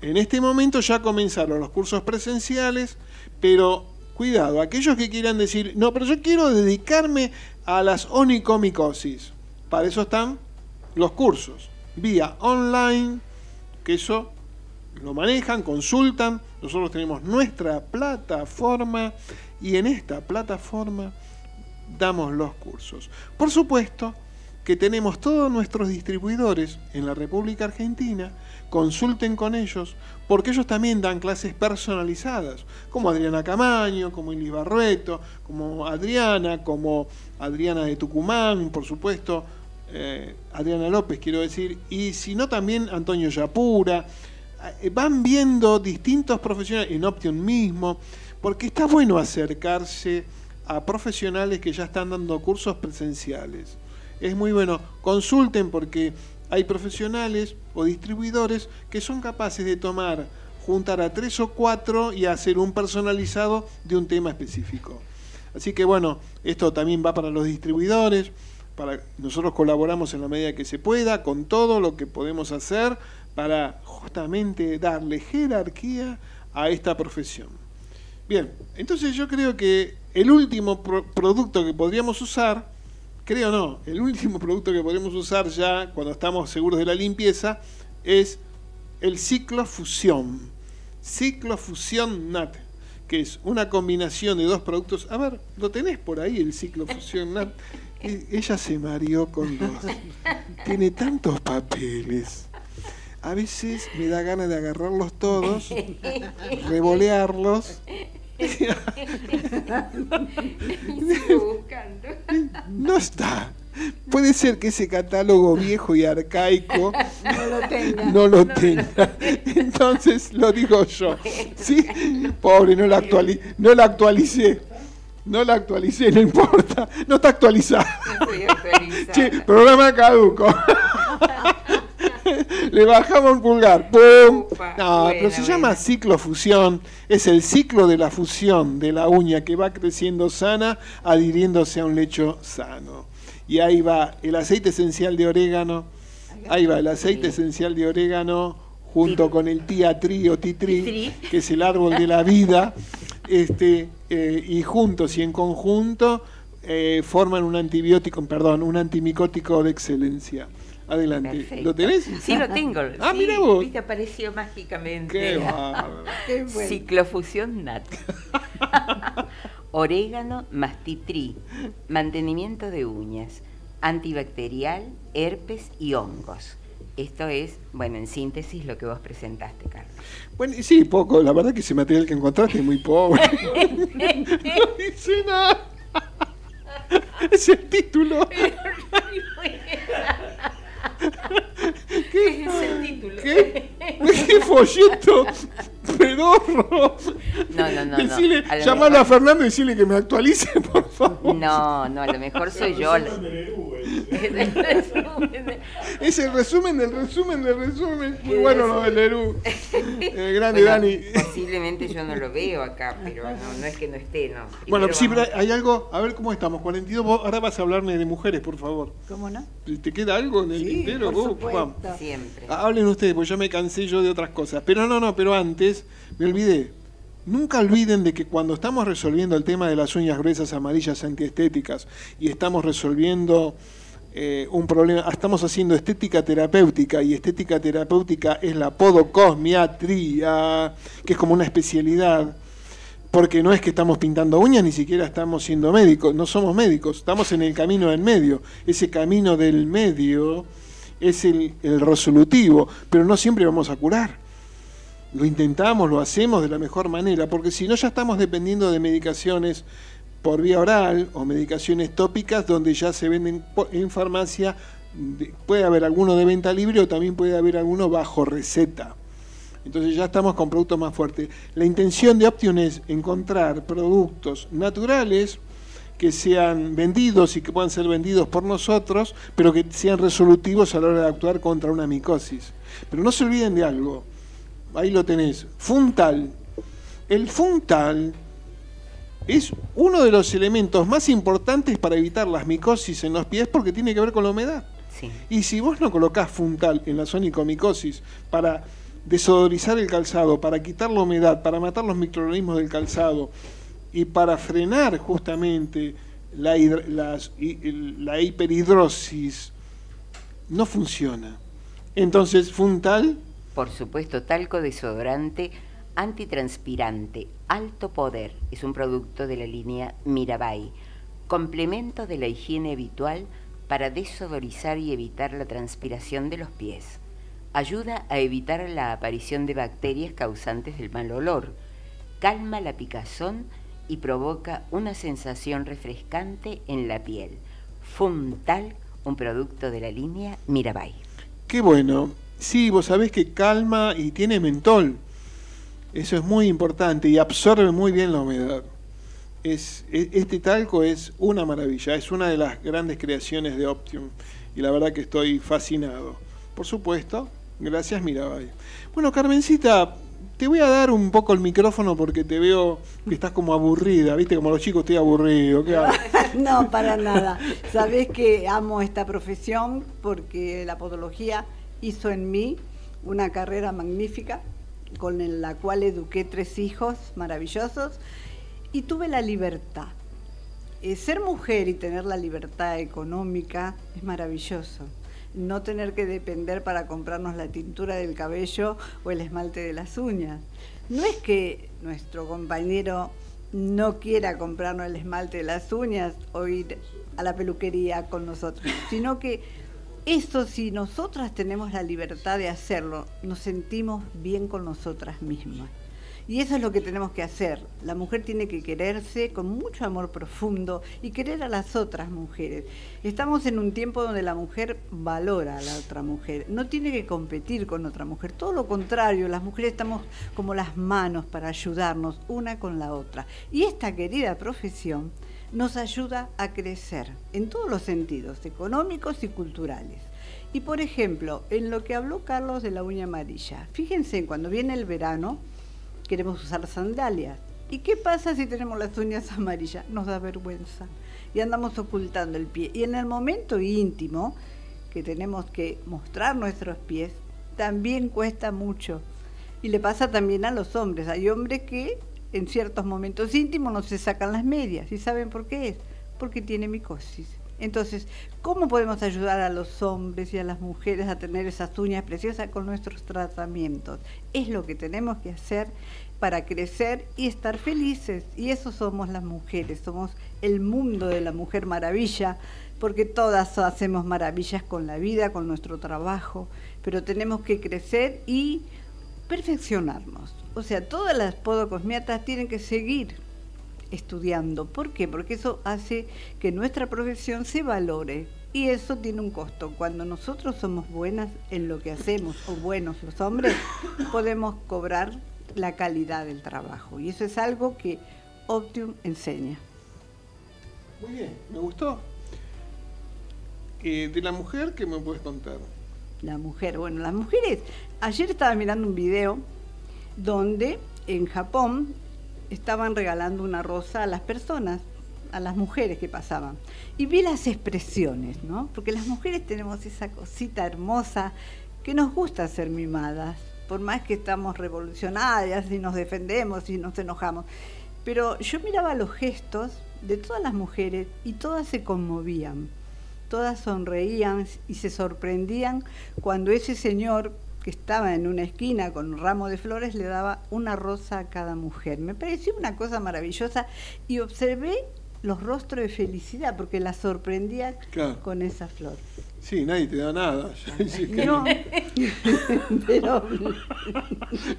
[SPEAKER 2] En este momento ya comenzaron los cursos presenciales, pero cuidado, aquellos que quieran decir, no, pero yo quiero dedicarme a las onicomicosis. Para eso están los cursos, vía online, que eso lo manejan, consultan. Nosotros tenemos nuestra plataforma y en esta plataforma damos los cursos. Por supuesto que tenemos todos nuestros distribuidores en la República Argentina, consulten con ellos, porque ellos también dan clases personalizadas, como Adriana Camaño, como Ilis Barrueto, como Adriana, como Adriana de Tucumán, por supuesto, eh, Adriana López, quiero decir, y si no también Antonio Yapura. Eh, van viendo distintos profesionales, en Option mismo, porque está bueno acercarse a profesionales que ya están dando cursos presenciales. Es muy bueno, consulten porque hay profesionales o distribuidores que son capaces de tomar, juntar a tres o cuatro y hacer un personalizado de un tema específico. Así que bueno, esto también va para los distribuidores, para nosotros colaboramos en la medida que se pueda con todo lo que podemos hacer para justamente darle jerarquía a esta profesión. Bien, entonces yo creo que el último producto que podríamos usar, creo no, el último producto que podríamos usar ya cuando estamos seguros de la limpieza es el ciclofusión. Ciclofusión NAT, que es una combinación de dos productos. A ver, ¿lo tenés por ahí el ciclofusión NAT? Ella se mareó con dos. Tiene tantos papeles. A veces me da ganas de agarrarlos todos, revolearlos. No está. Puede ser que ese catálogo viejo y arcaico
[SPEAKER 4] no lo tenga.
[SPEAKER 2] No lo tenga. Entonces lo digo yo. ¿Sí? Pobre, no la, no la actualicé. No la actualicé, no importa. No está actualizada. programa caduco. Le bajamos un pulgar. ¡Pum! no, pero se llama ciclofusión. Es el ciclo de la fusión de la uña que va creciendo sana, adhiriéndose a un lecho sano. Y ahí va el aceite esencial de orégano. Ahí va el aceite esencial de orégano junto con el tiatri o titri, que es el árbol de la vida. Este, eh, y juntos y en conjunto eh, forman un antibiótico, perdón, un antimicótico de excelencia. Adelante. ¿Lo tenés?
[SPEAKER 3] Sí, lo tengo.
[SPEAKER 2] ah, mira vos.
[SPEAKER 3] Viste, apareció mágicamente.
[SPEAKER 2] Qué,
[SPEAKER 3] Qué Ciclofusión nat. Orégano mastitri. Mantenimiento de uñas. Antibacterial, herpes y hongos. Esto es, bueno, en síntesis lo que vos presentaste, Carlos.
[SPEAKER 2] Bueno, sí, poco. La verdad que ese material que encontraste es muy pobre. no dice nada. Es el título.
[SPEAKER 3] ¿Qué es el título?
[SPEAKER 2] ¿Qué? ¿Qué folleto pedorro?
[SPEAKER 3] No, no, no.
[SPEAKER 2] Decile, no. llamalo a Fernando y decirle que me actualice, por favor.
[SPEAKER 3] No, no, a lo mejor soy yo.
[SPEAKER 2] es el resumen del resumen del resumen. Muy bueno lo del Lerú. El grande Dani.
[SPEAKER 3] Posiblemente yo no lo veo acá, pero no, no es que no esté, no.
[SPEAKER 2] bueno, sí, pero hay algo. A ver cómo estamos. 42. ahora vas a hablarme de mujeres, por favor.
[SPEAKER 4] ¿Cómo no?
[SPEAKER 2] ¿Te queda algo en el
[SPEAKER 4] sí,
[SPEAKER 2] tintero?
[SPEAKER 4] Por
[SPEAKER 3] Siempre.
[SPEAKER 2] Hablen ustedes, pues ya me cansé yo de otras cosas. Pero no, no, pero antes me olvidé. Nunca olviden de que cuando estamos resolviendo el tema de las uñas gruesas amarillas antiestéticas y estamos resolviendo eh, un problema, estamos haciendo estética terapéutica y estética terapéutica es la podocosmiatría, que es como una especialidad, porque no es que estamos pintando uñas, ni siquiera estamos siendo médicos, no somos médicos, estamos en el camino del medio. Ese camino del medio es el resolutivo, pero no siempre vamos a curar lo intentamos, lo hacemos de la mejor manera, porque si no ya estamos dependiendo de medicaciones por vía oral o medicaciones tópicas donde ya se venden en farmacia, puede haber alguno de venta libre o también puede haber alguno bajo receta. Entonces ya estamos con productos más fuertes. La intención de Option es encontrar productos naturales que sean vendidos y que puedan ser vendidos por nosotros, pero que sean resolutivos a la hora de actuar contra una micosis. Pero no se olviden de algo, ahí lo tenés, funtal. El funtal es uno de los elementos más importantes para evitar las micosis en los pies porque tiene que ver con la humedad. Y si vos no colocás funtal en la micosis para desodorizar el calzado, para quitar la humedad, para matar los microorganismos del calzado, y para frenar justamente la, la hiperhidrosis no funciona. Entonces, Funtal.
[SPEAKER 3] Por supuesto, talco desodorante antitranspirante, alto poder. Es un producto de la línea Mirabai. Complemento de la higiene habitual para desodorizar y evitar la transpiración de los pies. Ayuda a evitar la aparición de bacterias causantes del mal olor. Calma la picazón y provoca una sensación refrescante en la piel. Funtal, un producto de la línea Mirabai.
[SPEAKER 2] Qué bueno. Sí, vos sabés que calma y tiene mentol. Eso es muy importante y absorbe muy bien la humedad. E, este talco es una maravilla, es una de las grandes creaciones de Optium y la verdad que estoy fascinado. Por supuesto, gracias Mirabai. Bueno, Carmencita, te voy a dar un poco el micrófono porque te veo que estás como aburrida, ¿viste? Como los chicos estoy aburrido.
[SPEAKER 4] no, para nada. Sabés que amo esta profesión porque la podología hizo en mí una carrera magnífica con la cual eduqué tres hijos maravillosos y tuve la libertad. Eh, ser mujer y tener la libertad económica es maravilloso no tener que depender para comprarnos la tintura del cabello o el esmalte de las uñas. No es que nuestro compañero no quiera comprarnos el esmalte de las uñas o ir a la peluquería con nosotros, sino que eso si nosotras tenemos la libertad de hacerlo, nos sentimos bien con nosotras mismas. Y eso es lo que tenemos que hacer. La mujer tiene que quererse con mucho amor profundo y querer a las otras mujeres. Estamos en un tiempo donde la mujer valora a la otra mujer, no tiene que competir con otra mujer, todo lo contrario, las mujeres estamos como las manos para ayudarnos una con la otra. Y esta querida profesión nos ayuda a crecer en todos los sentidos, económicos y culturales. Y por ejemplo, en lo que habló Carlos de la uña amarilla, fíjense, cuando viene el verano, queremos usar sandalias. ¿Y qué pasa si tenemos las uñas amarillas? Nos da vergüenza y andamos ocultando el pie. Y en el momento íntimo, que tenemos que mostrar nuestros pies, también cuesta mucho. Y le pasa también a los hombres. Hay hombres que en ciertos momentos íntimos no se sacan las medias. ¿Y saben por qué es? Porque tiene micosis. Entonces, ¿cómo podemos ayudar a los hombres y a las mujeres a tener esas uñas preciosas con nuestros tratamientos? Es lo que tenemos que hacer para crecer y estar felices. Y eso somos las mujeres, somos el mundo de la mujer maravilla, porque todas hacemos maravillas con la vida, con nuestro trabajo, pero tenemos que crecer y perfeccionarnos. O sea, todas las podocosmiatas tienen que seguir estudiando. ¿Por qué? Porque eso hace que nuestra profesión se valore y eso tiene un costo. Cuando nosotros somos buenas en lo que hacemos o buenos los hombres, podemos cobrar la calidad del trabajo y eso es algo que Optium enseña.
[SPEAKER 2] Muy bien, me gustó. Eh, de la mujer, ¿qué me puedes contar?
[SPEAKER 4] La mujer, bueno, las mujeres, ayer estaba mirando un video donde en Japón estaban regalando una rosa a las personas, a las mujeres que pasaban. Y vi las expresiones, ¿no? Porque las mujeres tenemos esa cosita hermosa que nos gusta ser mimadas, por más que estamos revolucionadas y nos defendemos y nos enojamos. Pero yo miraba los gestos de todas las mujeres y todas se conmovían, todas sonreían y se sorprendían cuando ese señor que estaba en una esquina con un ramo de flores le daba una rosa a cada mujer. Me pareció una cosa maravillosa y observé los rostros de felicidad porque la sorprendía con esa flor.
[SPEAKER 2] Sí, nadie te da nada.
[SPEAKER 4] no, pero...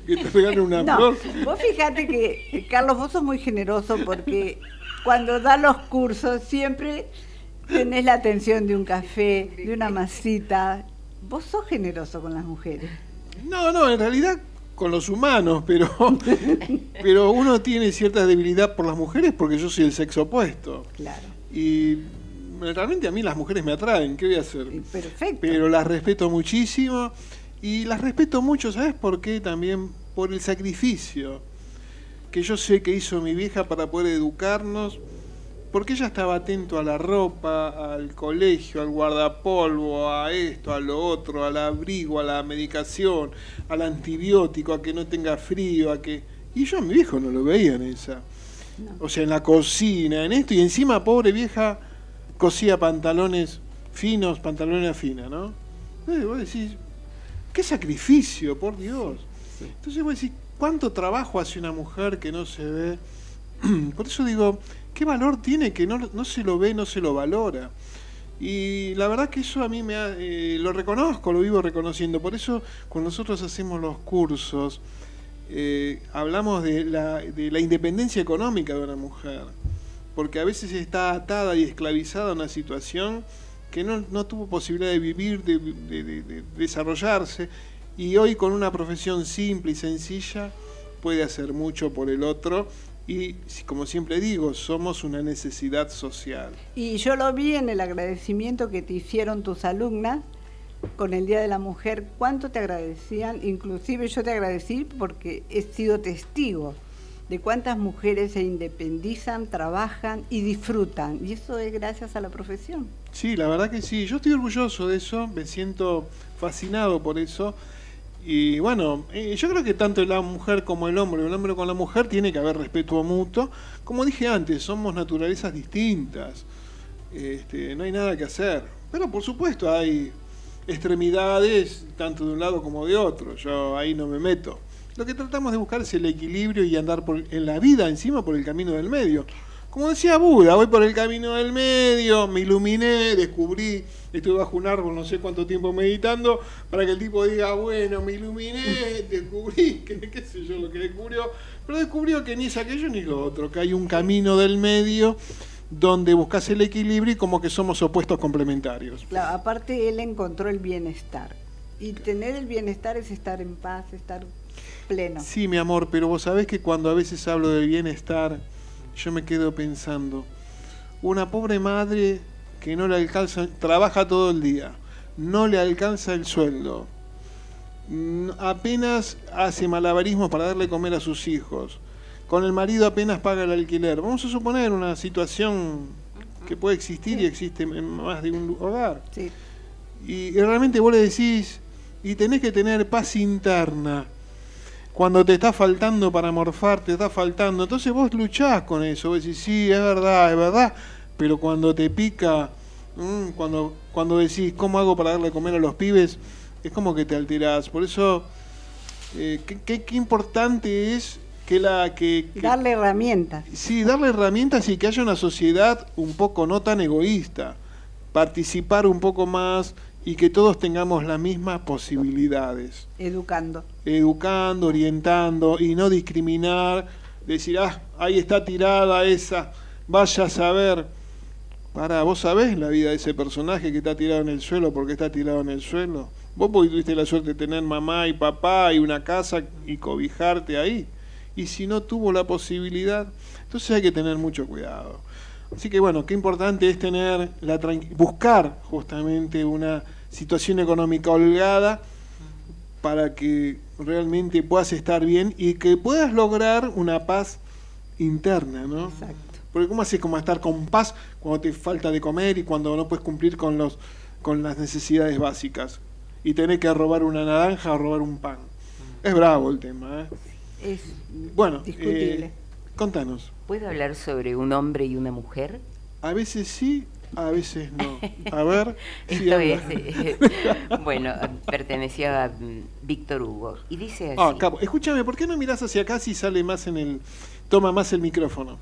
[SPEAKER 2] que te regalen una flor.
[SPEAKER 4] Vos fíjate que, Carlos, vos sos muy generoso porque cuando das los cursos siempre tenés la atención de un café, de una masita, Vos sos generoso con las mujeres.
[SPEAKER 2] No, no, en realidad con los humanos, pero, pero uno tiene cierta debilidad por las mujeres porque yo soy el sexo opuesto.
[SPEAKER 4] Claro.
[SPEAKER 2] Y realmente a mí las mujeres me atraen, ¿qué voy a hacer?
[SPEAKER 4] Perfecto.
[SPEAKER 2] Pero las respeto muchísimo y las respeto mucho, ¿sabes por qué? También por el sacrificio que yo sé que hizo mi vieja para poder educarnos porque ella estaba atento a la ropa, al colegio, al guardapolvo, a esto, a lo otro, al abrigo, a la medicación, al antibiótico, a que no tenga frío, a que... Y yo a mi viejo no lo veía en esa. O sea, en la cocina, en esto, y encima, pobre vieja, cosía pantalones finos, pantalones finas, ¿no? Entonces vos decís, qué sacrificio, por Dios. Entonces vos decís, ¿cuánto trabajo hace una mujer que no se ve? por eso digo, ¿qué valor tiene que no, no se lo ve, no se lo valora? Y la verdad que eso a mí me eh, lo reconozco, lo vivo reconociendo. Por eso cuando nosotros hacemos los cursos, eh, hablamos de la, de la independencia económica de una mujer. Porque a veces está atada y esclavizada a una situación que no, no tuvo posibilidad de vivir, de desarrollarse. Y hoy con una profesión simple y sencilla puede hacer mucho por el otro y como siempre digo, somos una necesidad social.
[SPEAKER 4] Y yo lo vi en el agradecimiento que te hicieron tus alumnas con el Día de la Mujer, cuánto te agradecían, inclusive yo te agradecí porque he sido testigo de cuántas mujeres se independizan, trabajan y disfrutan. Y eso es gracias a la profesión.
[SPEAKER 2] Sí, la verdad que sí. Yo estoy orgulloso de eso, me siento fascinado por eso. Y bueno, eh, yo creo que tanto la mujer como el hombre, el hombre con la mujer, tiene que haber respeto mutuo. Como dije antes, somos naturalezas distintas. Este, no hay nada que hacer. Pero por supuesto hay extremidades, tanto de un lado como de otro. Yo ahí no me meto. Lo que tratamos de buscar es el equilibrio y andar por, en la vida encima por el camino del medio. Como decía Buda, voy por el camino del medio, me iluminé, descubrí, estuve bajo un árbol no sé cuánto tiempo meditando, para que el tipo diga, bueno, me iluminé, descubrí, que qué sé yo lo que descubrió, pero descubrió que ni es aquello ni lo otro, que hay un camino del medio donde buscas el equilibrio y como que somos opuestos complementarios.
[SPEAKER 4] Claro, aparte él encontró el bienestar. Y tener el bienestar es estar en paz, estar pleno.
[SPEAKER 2] Sí, mi amor, pero vos sabés que cuando a veces hablo de bienestar, yo me quedo pensando, una pobre madre que no le alcanza, trabaja todo el día, no le alcanza el sueldo, apenas hace malabarismo para darle comer a sus hijos, con el marido apenas paga el alquiler. Vamos a suponer una situación que puede existir y existe en más de un hogar. y realmente vos le decís, y tenés que tener paz interna cuando te está faltando para morfar, te está faltando. Entonces vos luchás con eso, vos decís, sí, es verdad, es verdad, pero cuando te pica, mm, cuando, cuando decís, ¿cómo hago para darle a comer a los pibes? Es como que te alterás. Por eso, eh, qué, importante es que la que,
[SPEAKER 4] darle herramientas.
[SPEAKER 2] Sí, darle herramientas y que haya una sociedad un poco no tan egoísta. Participar un poco más, y que todos tengamos las mismas posibilidades.
[SPEAKER 4] Educando.
[SPEAKER 2] Educando, orientando y no discriminar, decir, ah, ahí está tirada esa, vaya a saber. Para, vos sabés la vida de ese personaje que está tirado en el suelo, porque está tirado en el suelo. Vos tuviste la suerte de tener mamá y papá y una casa y cobijarte ahí. Y si no tuvo la posibilidad, entonces hay que tener mucho cuidado. Así que bueno, qué importante es tener la buscar justamente una situación económica holgada para que realmente puedas estar bien y que puedas lograr una paz interna, ¿no? Exacto. Porque cómo haces como estar con paz cuando te falta de comer y cuando no puedes cumplir con los con las necesidades básicas y tener que robar una naranja o robar un pan. Es bravo el tema, ¿eh?
[SPEAKER 4] Es bueno, discutible. Eh,
[SPEAKER 2] contanos.
[SPEAKER 3] ¿Puedo hablar sobre un hombre y una mujer?
[SPEAKER 2] A veces sí, a veces no. A ver.
[SPEAKER 3] Esto es, eh, bueno, pertenecía a mm, Víctor Hugo. Y dice
[SPEAKER 2] ah, así. Ah, escúchame, ¿por qué no miras hacia acá si sale más en el. toma más el micrófono?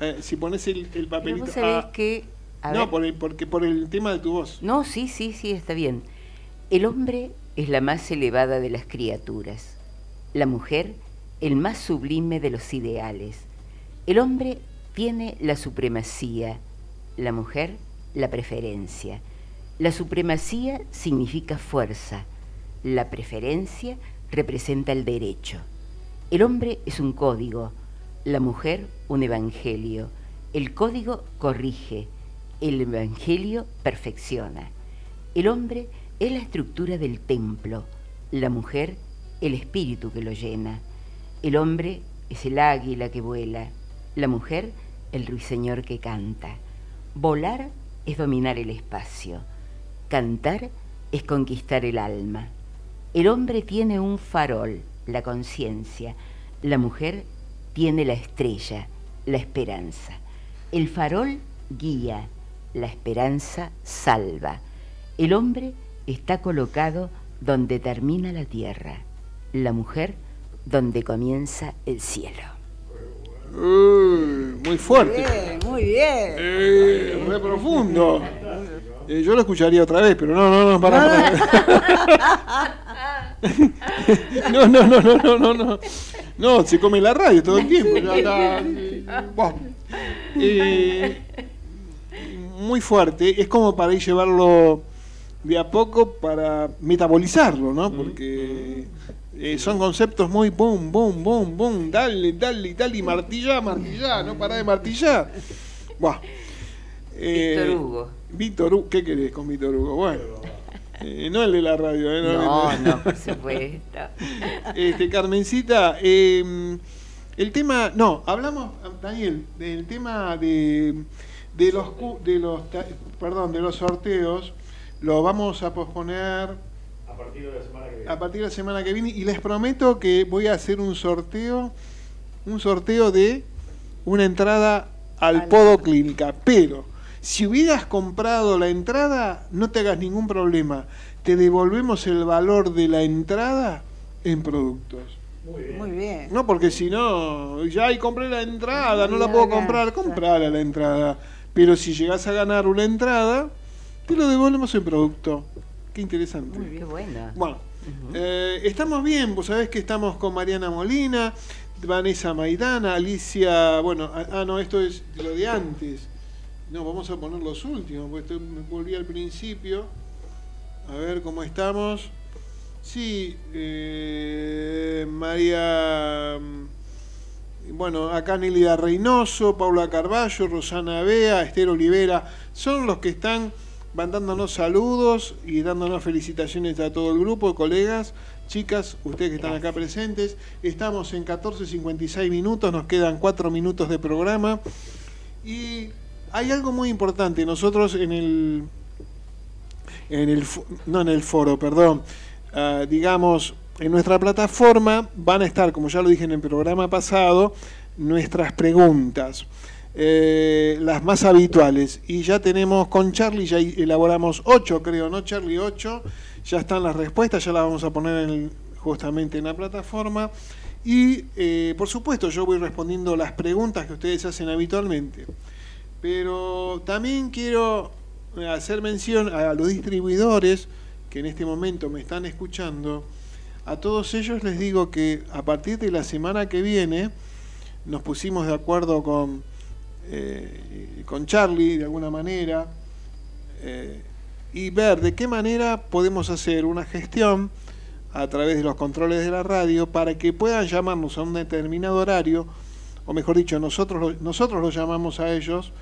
[SPEAKER 2] Eh, si pones el, el papelito.
[SPEAKER 3] Pero vos ah, que.
[SPEAKER 2] no, por el, porque por el tema de tu voz.
[SPEAKER 3] No, sí, sí, sí, está bien. El hombre es la más elevada de las criaturas. La mujer, el más sublime de los ideales el hombre tiene la supremacía, la mujer la preferencia. La supremacía significa fuerza, la preferencia representa el derecho. El hombre es un código, la mujer un evangelio. El código corrige, el evangelio perfecciona. El hombre es la estructura del templo, la mujer el espíritu que lo llena. El hombre es el águila que vuela, la mujer, el ruiseñor que canta. Volar es dominar el espacio. Cantar es conquistar el alma. El hombre tiene un farol, la conciencia. La mujer tiene la estrella, la esperanza. El farol guía, la esperanza salva. El hombre está colocado donde termina la tierra, la mujer donde comienza el cielo.
[SPEAKER 2] Muy fuerte.
[SPEAKER 4] muy bien.
[SPEAKER 2] Eh, muy profundo. Eh, yo lo escucharía otra vez, pero no, no, no, para, no, no, no, no, no, no, no. No, se come la radio todo el tiempo. Eh, muy fuerte. Es como para ir llevarlo de a poco para metabolizarlo, ¿no? Porque eh, son conceptos muy boom, boom, boom, boom, dale, dale, dale, martilla, martilla, no para de martillar. Buah.
[SPEAKER 3] Víctor Hugo.
[SPEAKER 2] Víctor Hugo, ¿qué querés con Víctor Hugo? Bueno, eh, no el de la radio, ¿eh?
[SPEAKER 3] No, no, por supuesto.
[SPEAKER 2] Este, Carmencita, em, el tema, no, hablamos, Daniel, del tema de, de los, de los, perdón, de los sorteos, lo vamos a posponer
[SPEAKER 5] a partir de la semana que viene.
[SPEAKER 2] A partir de la semana que viene y les prometo que voy a hacer un sorteo, un sorteo de una entrada al Podo Clínica, pero si hubieras comprado la entrada, no te hagas ningún problema. Te devolvemos el valor de la entrada en productos.
[SPEAKER 4] Muy bien.
[SPEAKER 2] No, porque si no, ya ahí compré la entrada, no la puedo comprar, comprala la entrada. Pero si llegas a ganar una entrada, te lo devolvemos en producto. Qué interesante.
[SPEAKER 3] Muy bien,
[SPEAKER 2] Bueno, eh, estamos bien, vos sabés que estamos con Mariana Molina, Vanessa Maidana, Alicia, bueno, ah, ah no, esto es lo de antes. No, vamos a poner los últimos, porque volví al principio. A ver cómo estamos. Sí, eh, María. Mm, bueno, acá Nélida Reynoso, Paula Carballo, Rosana Bea, Esther Olivera, son los que están van dándonos saludos y dándonos felicitaciones a todo el grupo, colegas, chicas, ustedes que están acá presentes. Estamos en 14.56 minutos, nos quedan 4 minutos de programa. Y hay algo muy importante. Nosotros en el, en el no en el foro, perdón, ah, digamos, en nuestra plataforma van a estar, como ya lo dije en el programa pasado, nuestras preguntas. Eh, las más habituales. Y ya tenemos con Charlie, ya elaboramos ocho, creo, ¿no, Charlie? Ocho. Ya están las respuestas, ya las vamos a poner justamente en la plataforma. Y eh, por supuesto, yo voy respondiendo las preguntas que ustedes hacen habitualmente. Pero también quiero hacer mención a los distribuidores que en este momento me están escuchando. A todos ellos les digo que a partir de la semana que viene nos pusimos de acuerdo con, eh, con Charlie de alguna manera eh, y ver de qué manera podemos hacer una gestión a través de los controles de la radio para que puedan llamarnos a un determinado horario, o mejor dicho, nosotros, nosotros los llamamos a ellos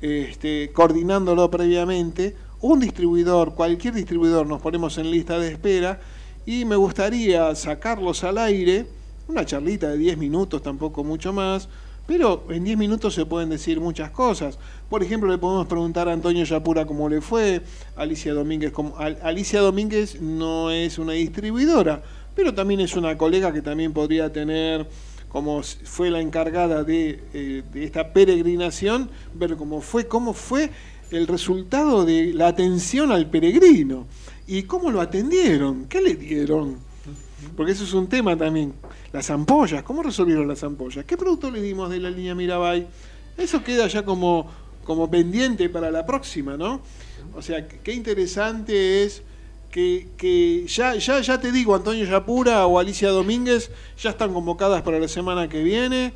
[SPEAKER 2] este, coordinándolo previamente, un distribuidor, cualquier distribuidor, nos ponemos en lista de espera y me gustaría sacarlos al aire, una charlita de 10 minutos, tampoco mucho más, pero en 10 minutos se pueden decir muchas cosas. Por ejemplo, le podemos preguntar a Antonio Yapura cómo le fue, Alicia Domínguez, Alicia Domínguez no es una distribuidora, pero también es una colega que también podría tener como fue la encargada de, eh, de, esta peregrinación, ver cómo fue, cómo fue el resultado de la atención al peregrino y cómo lo atendieron, qué le dieron. Porque eso es un tema también. Las ampollas, ¿cómo resolvieron las ampollas? ¿Qué producto le dimos de la línea Mirabai? Eso queda ya como, como pendiente para la próxima, ¿no? O sea, qué interesante es que, ya, ya, ya te digo, Antonio Yapura o Alicia Domínguez ya están convocadas para la semana que viene.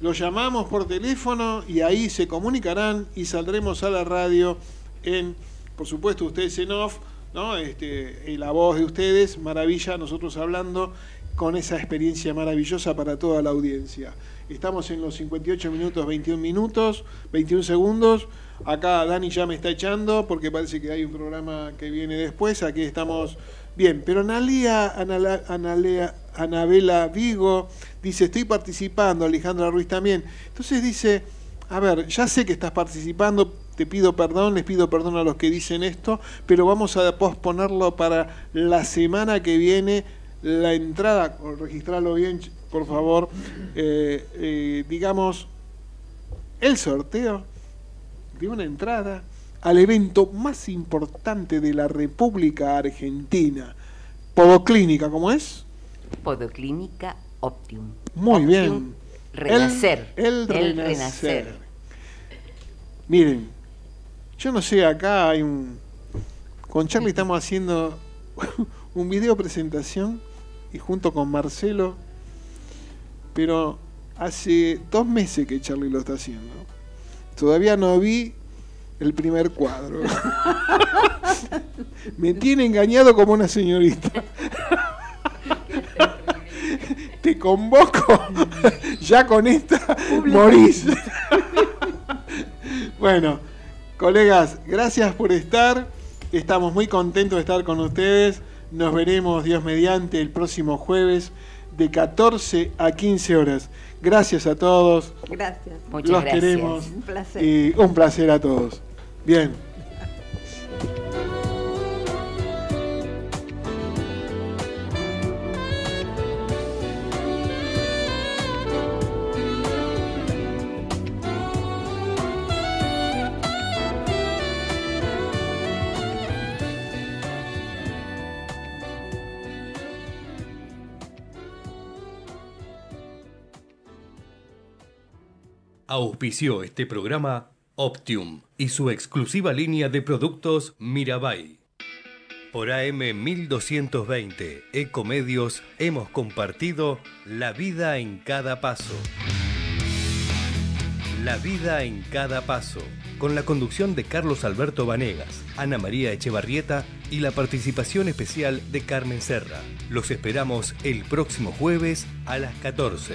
[SPEAKER 2] Los llamamos por teléfono y ahí se comunicarán y saldremos a la radio en, por supuesto, ustedes en off, ¿no? Este, la voz de ustedes, maravilla, nosotros hablando con esa experiencia maravillosa para toda la audiencia. Estamos en los 58 minutos, 21 minutos, 21 segundos. Acá Dani ya me está echando porque parece que hay un programa que viene después. Aquí estamos bien. Pero Analia, Analia, Anabela Vigo dice, estoy participando, Alejandra Ruiz también. Entonces dice, a ver, ya sé que estás participando, te pido perdón, les pido perdón a los que dicen esto, pero vamos a posponerlo para la semana que viene. La entrada, registrarlo bien, por favor, eh, eh, digamos, el sorteo de una entrada al evento más importante de la República Argentina. Podoclínica, ¿cómo es?
[SPEAKER 3] Podoclínica Optium.
[SPEAKER 2] Muy bien.
[SPEAKER 3] Renacer.
[SPEAKER 2] El, renacer. Miren, yo no sé, acá hay un... Con Charlie estamos haciendo un video presentación y junto con Marcelo, pero hace dos meses que Charlie lo está haciendo. Todavía no vi el primer cuadro. Me tiene engañado como una señorita. Te convoco, ya con esta morís. bueno, colegas, gracias por estar. Estamos muy contentos de estar con ustedes. Nos veremos, Dios mediante, el próximo jueves de 14 a 15 horas. Gracias a todos.
[SPEAKER 4] Gracias.
[SPEAKER 3] Muchas
[SPEAKER 2] Los
[SPEAKER 3] gracias.
[SPEAKER 2] queremos.
[SPEAKER 4] Un placer.
[SPEAKER 2] Y un placer a todos. Bien.
[SPEAKER 1] Auspició este programa Optium y su exclusiva línea de productos Mirabai. Por AM 1220 Ecomedios hemos compartido La vida en cada paso. La vida en cada paso, con la conducción de Carlos Alberto Vanegas, Ana María Echevarrieta y la participación especial de Carmen Serra. Los esperamos el próximo jueves a las 14.